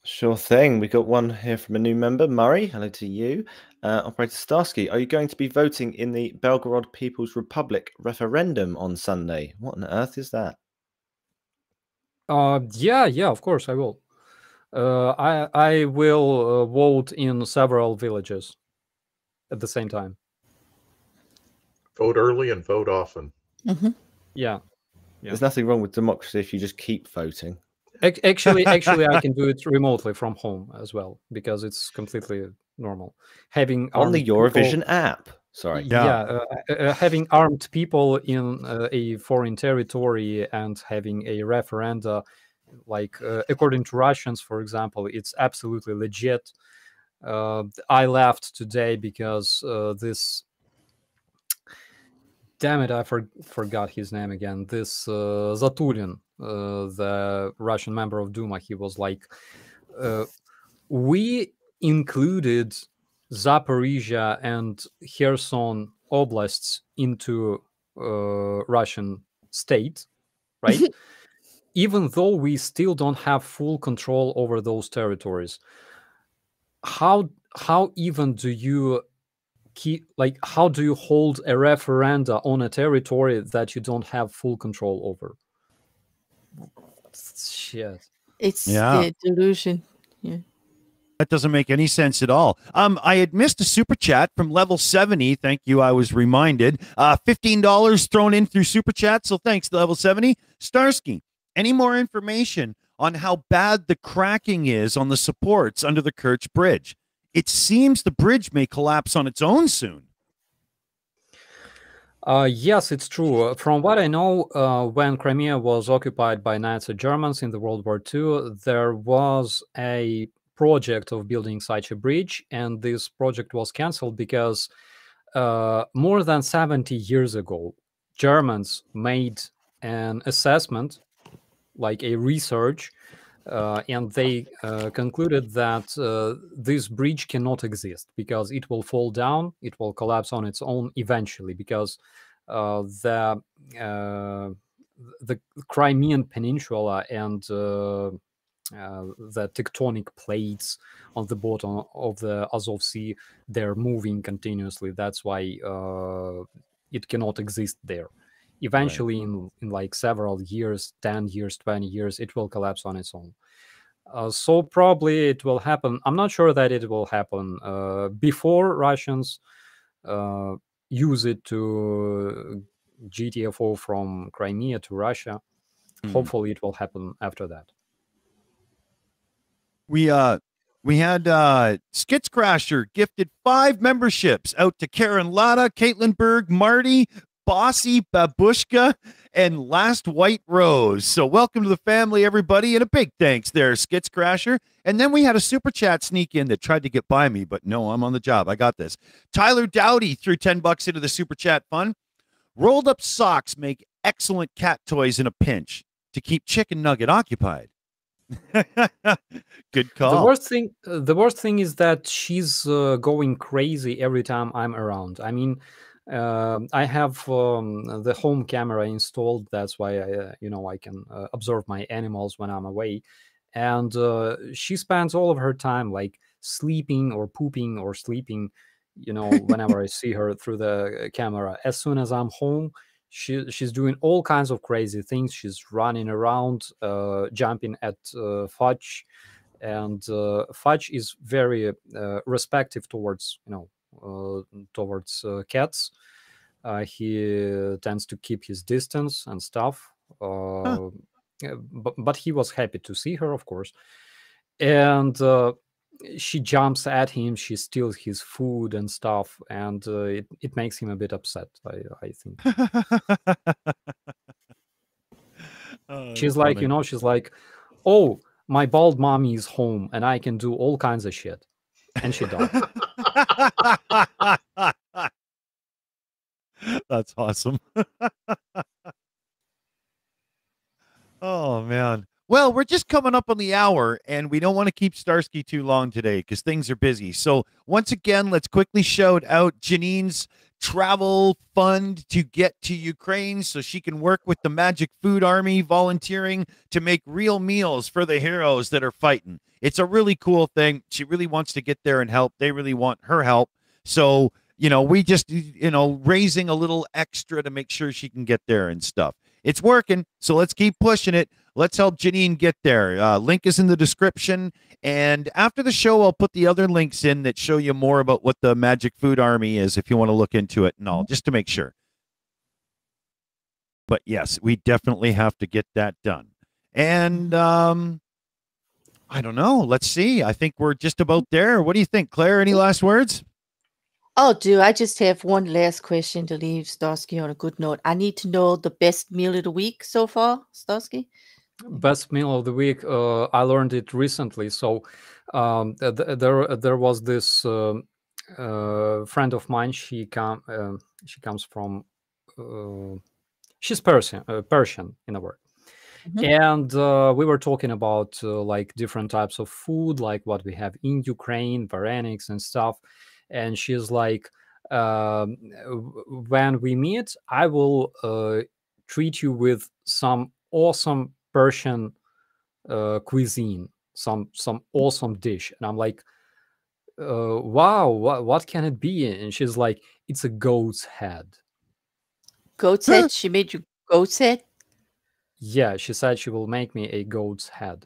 F: Sure thing. We got one here from a new member, Murray. Hello to you. Uh, Operator Starsky, are you going to be voting in the Belgorod People's Republic referendum on Sunday? What on earth is that?
B: Uh, yeah, yeah, of course I will. Uh, I I will uh, vote in several villages at the same time.
C: Vote early and vote often.
D: Mhm.
B: Yeah, Yeah.
F: There's nothing wrong with democracy if you just keep voting.
B: Actually, actually, I *laughs* can do it remotely from home as well because it's completely normal. Having
F: On the
B: armed people-
F: Eurovision app. Sorry.
A: Yeah.
B: yeah, uh, uh, uh, having armed people in uh, a foreign territory and having a referenda, like uh, according to Russians, for example, it's absolutely legit. Uh, I left today because uh, this. Damn it! I for- forgot his name again. This uh, Zatulin, uh, the Russian member of Duma, he was like, uh, "We included Zaporizhia and Kherson oblasts into uh, Russian state, right? *laughs* Even though we still don't have full control over those territories, how how even do you keep like how do you hold a referenda on a territory that you don't have full control over? Shit.
D: It's
A: Yeah.
D: the delusion.
A: That doesn't make any sense at all. Um, I had missed a super chat from level 70. Thank you. I was reminded. Uh, $15 thrown in through super chat. So thanks, level 70. Starsky, any more information on how bad the cracking is on the supports under the Kerch Bridge? It seems the bridge may collapse on its own soon.
B: Uh, yes, it's true. Uh, From what I know, uh, when Crimea was occupied by Nazi Germans in the World War II, there was a project of building such a bridge, and this project was cancelled because uh, more than 70 years ago, Germans made an assessment, like a research, uh, and they uh, concluded that uh, this bridge cannot exist because it will fall down, it will collapse on its own eventually because uh, the uh, the Crimean Peninsula and uh, the tectonic plates on the bottom of the Azov Sea they're moving continuously. That's why uh, it cannot exist there. Eventually, in, in like several years, 10 years, 20 years, it will collapse on its own. Uh, so probably it will happen. I'm not sure that it will happen uh, before Russians uh, use it to GTFO from Crimea to Russia.
A: Mm.
B: Hopefully, it will happen after that.
A: We uh we had uh Skits Crasher gifted five memberships out to Karen Latta, Caitlin Berg, Marty, Bossy, Babushka, and Last White Rose. So welcome to the family, everybody, and a big thanks there, Skits Crasher. And then we had a super chat sneak in that tried to get by me, but no, I'm on the job. I got this. Tyler Dowdy threw 10 bucks into the super chat fund. Rolled up socks make excellent cat toys in a pinch to keep Chicken Nugget occupied. *laughs* Good call.
B: The worst thing, uh, the worst thing is that she's uh, going crazy every time I'm around. I mean, uh, I have um, the home camera installed. That's why I, uh, you know, I can uh, observe my animals when I'm away. And uh, she spends all of her time like sleeping or pooping or sleeping. You know, whenever I see her through the camera. As soon as I'm home, she she's doing all kinds of crazy things. She's running around, uh, jumping at uh, Fudge, and uh, Fudge is very uh, respective towards you know uh, towards uh, cats. Uh, he tends to keep his distance and stuff. Uh, yeah, but, but he was happy to see her, of course. And uh, she jumps at him. She steals his food and stuff, and uh, it, it makes him a bit upset. I, I think *laughs*
A: Oh,
B: she's like,
A: funny.
B: you know, she's like, "Oh, my bald mommy is home, and I can do all kinds of shit," and she does. *laughs*
A: That's awesome. *laughs* oh man. Well, we're just coming up on the hour and we don't want to keep Starsky too long today because things are busy. So once again, let's quickly shout out Jeanine's travel fund to get to Ukraine so she can work with the Magic Food Army volunteering to make real meals for the heroes that are fighting. It's a really cool thing. She really wants to get there and help. They really want her help. So, you know, we just, you know, raising a little extra to make sure she can get there and stuff. It's working. So let's keep pushing it. Let's help Jeanine get there. Uh, link is in the description. And after the show, I'll put the other links in that show you more about what the Magic Food Army is if you want to look into it and all, just to make sure. But yes, we definitely have to get that done. And um, I don't know. Let's see. I think we're just about there. What do you think, Claire? Any last words?
D: Oh, do I just have one last question to leave Starsky on a good note? I need to know the best meal of the week so far, Starsky.
B: Best meal of the week. Uh, I learned it recently. So um, th- th- there, there was this um uh, friend of mine. She come, uh, she comes from, uh, she's Persian, uh, Persian in a word.
D: Mhm.
B: And uh, we were talking about uh, like different types of food, like what we have in Ukraine, varenics and stuff. And she's like, um, when we meet, I will uh, treat you with some awesome Persian uh, cuisine, some some awesome dish. And I'm like, uh, wow, what what can it be? And she's like, it's a goat's head.
D: Goat's head. She made you goat's head.
B: Yeah, she said she will make me a goat's head.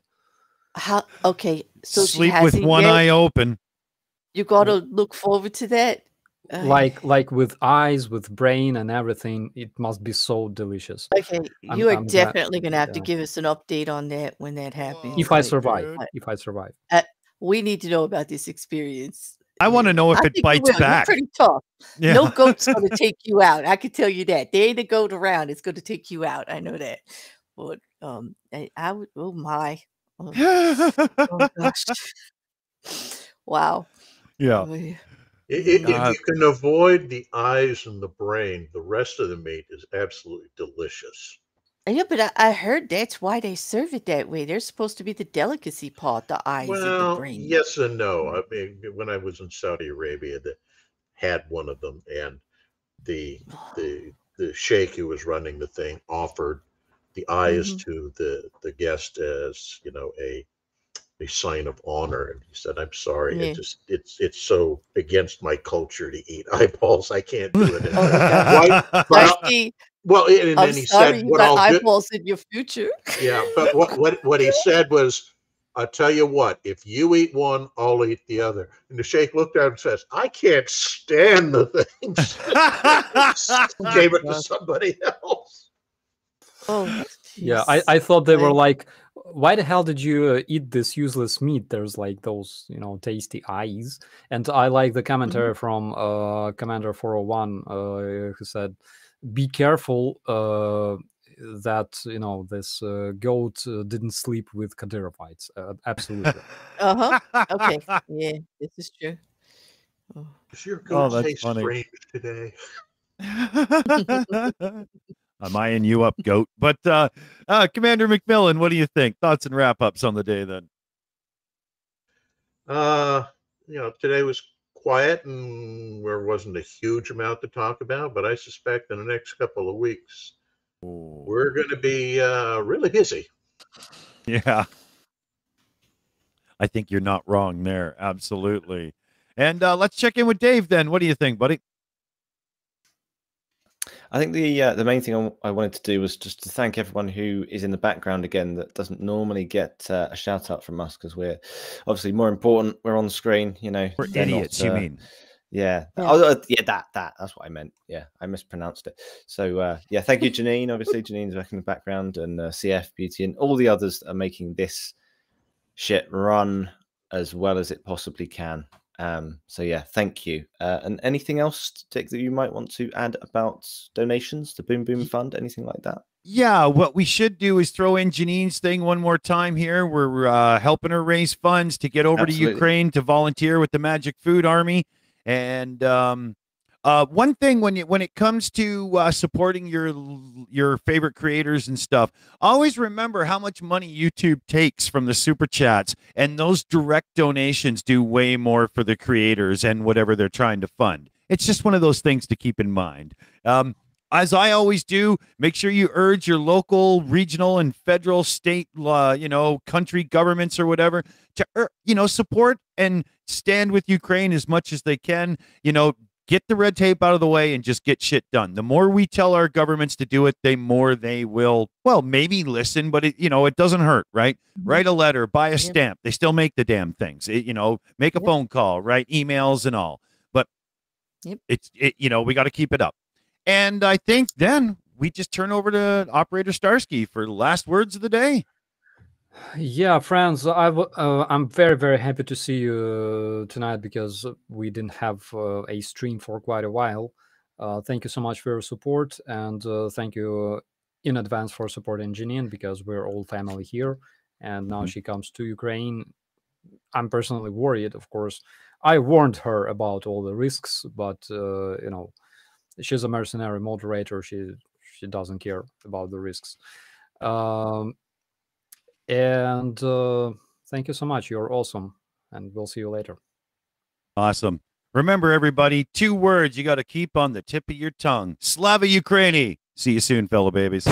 D: How? Okay, so
A: Sleep with
D: hasn't
A: one
D: yet.
A: eye open.
D: You gotta look forward to that. Uh,
B: Like like with eyes, with brain and everything. It must be so delicious.
D: okay,
B: I'm-
D: you are
B: I'm glad-
D: definitely gonna have to give us an update on that when that happens.
B: If I survive,
A: dude.
B: if I survive.
D: we need to know about this experience.
A: I want to know if
D: I
A: it
D: think you
A: bites
D: will. You're
A: back.
D: pretty tough.
A: Yeah.
D: No goat's going *laughs* to take you out. I can tell you that. They ain't a goat around. It's going to take you out. I know that. But um, I, I would. Oh my. Oh, *laughs* oh gosh. wow.
A: yeah.
D: Yeah.
C: I- i- If
A: God.
C: you can avoid the eyes and the brain, the rest of the meat is absolutely delicious.
D: Yeah, but I, I heard that's why they serve it that way. They're supposed to be the delicacy part, the eyes and the
C: Well,
D: brain.
C: yes and no. I mean, when I was in Saudi Arabia, that had one of them, and the the *sighs* the sheikh who was running the thing offered the eyes
D: Mhm.
C: to the the guest as you know a a sign of honor, and he said, "I'm sorry,
D: Yeah.
C: it just it's it's so against my culture to eat *laughs* eyeballs. I can't do it."
D: Oh,
C: Why- well,
D: see.
C: well, and
D: I'm
C: then he
D: sorry
C: said,
D: you
C: "What
D: got
C: I'll do."
D: eyeballs in your future.
C: Yeah, but what what what he *laughs* said was, "I'll tell you what. If you eat one, I'll eat the other." And the sheikh looked at him and says, "I can't stand the *laughs* things." Gave it to somebody else.
D: Oh,
B: Yeah, I. I thought they were like, why the hell did you uh, eat this useless meat? There's like those, you know, tasty eyes. And I like the commentary from uh, Commander 401 uh, who said, be careful uh, that, you know, this uh, goat uh, didn't sleep with Kadyrovites. Uh, absolutely.
D: Uh huh. Okay. *laughs* Yeah, this is true. Oh.
C: Does your
A: Oh,
C: goat
A: that's funny.
C: strange today? *laughs* *laughs*
A: I'm eyeing you up, goat. But uh, uh, Commander McMillan, what do you think? Thoughts and wrap ups on the day then?
C: Uh, you know, today was quiet and there wasn't a huge amount to talk about, but I suspect in the next couple of weeks we're going to be uh, really busy.
A: Yeah. I think you're not wrong there. Absolutely. And uh, let's check in with Dave then. What do you think, buddy?
F: I think the uh, the main thing I wanted to do was just to thank everyone who is in the background again that doesn't normally get uh, a shout out from us because we're obviously more important. We're on screen, you know.
A: We're
F: they're not,
A: idiots, you
F: uh,
A: mean?
F: Yeah.
D: Yeah.
F: Oh, uh, yeah, that that that's what I meant. Yeah, I mispronounced it. So uh, yeah, thank you, *laughs* Jeanine. Obviously, Jeanine's back in the background, and uh, CF Beauty, and all the others that are making this shit run as well as it possibly can. Um, so yeah, thank you. Uh, and anything else, Dick, that you might want to add about donations to Boom Boom Fund, anything like that?
A: Yeah, what we should do is throw in Jeanine's thing one more time here. We're uh, helping her raise funds to get over
F: Absolutely.
A: to Ukraine to volunteer with the Magic Food Army. And um, uh, one thing when it, when it comes to uh, supporting your your favorite creators and stuff, always remember how much money YouTube takes from the super chats, and those direct donations do way more for the creators and whatever they're trying to fund. It's just one of those things to keep in mind. Um, as I always do, make sure you urge your local, regional, and federal, state, uh, you know, country governments or whatever to, ur- you know, support and stand with Ukraine as much as they can. You know, get the red tape out of the way and just get shit done. The more we tell our governments to do it, the more they will. Well, maybe listen, but it, you know, it doesn't hurt, right? Mm-hmm. Write a letter, buy a stamp. They still make the damn things. It- you know, make a
D: Yep.
A: phone call, write emails and all. But
D: Yep.
A: it's it, you know, we got to keep it up. And I think then we just turn over to Operator Starsky for the last words of the day.
B: Yeah, friends, I w- uh, I'm very very happy to see you uh, tonight because we didn't have uh, a stream for quite a while. Uh, thank you so much for your support, and uh, thank you in advance for supporting Jeanine because we're all family here. And now
A: Mhm.
B: she comes to Ukraine. I'm personally worried, of course. I warned her about all the risks, but uh, you know, she's a mercenary moderator. She she doesn't care about the risks. Um, and uh, thank you so much. You're awesome. And we'll see you later.
A: Awesome. Remember, everybody, two words you got to keep on the tip of your tongue. Slava Ukraini. See you soon, fellow babies.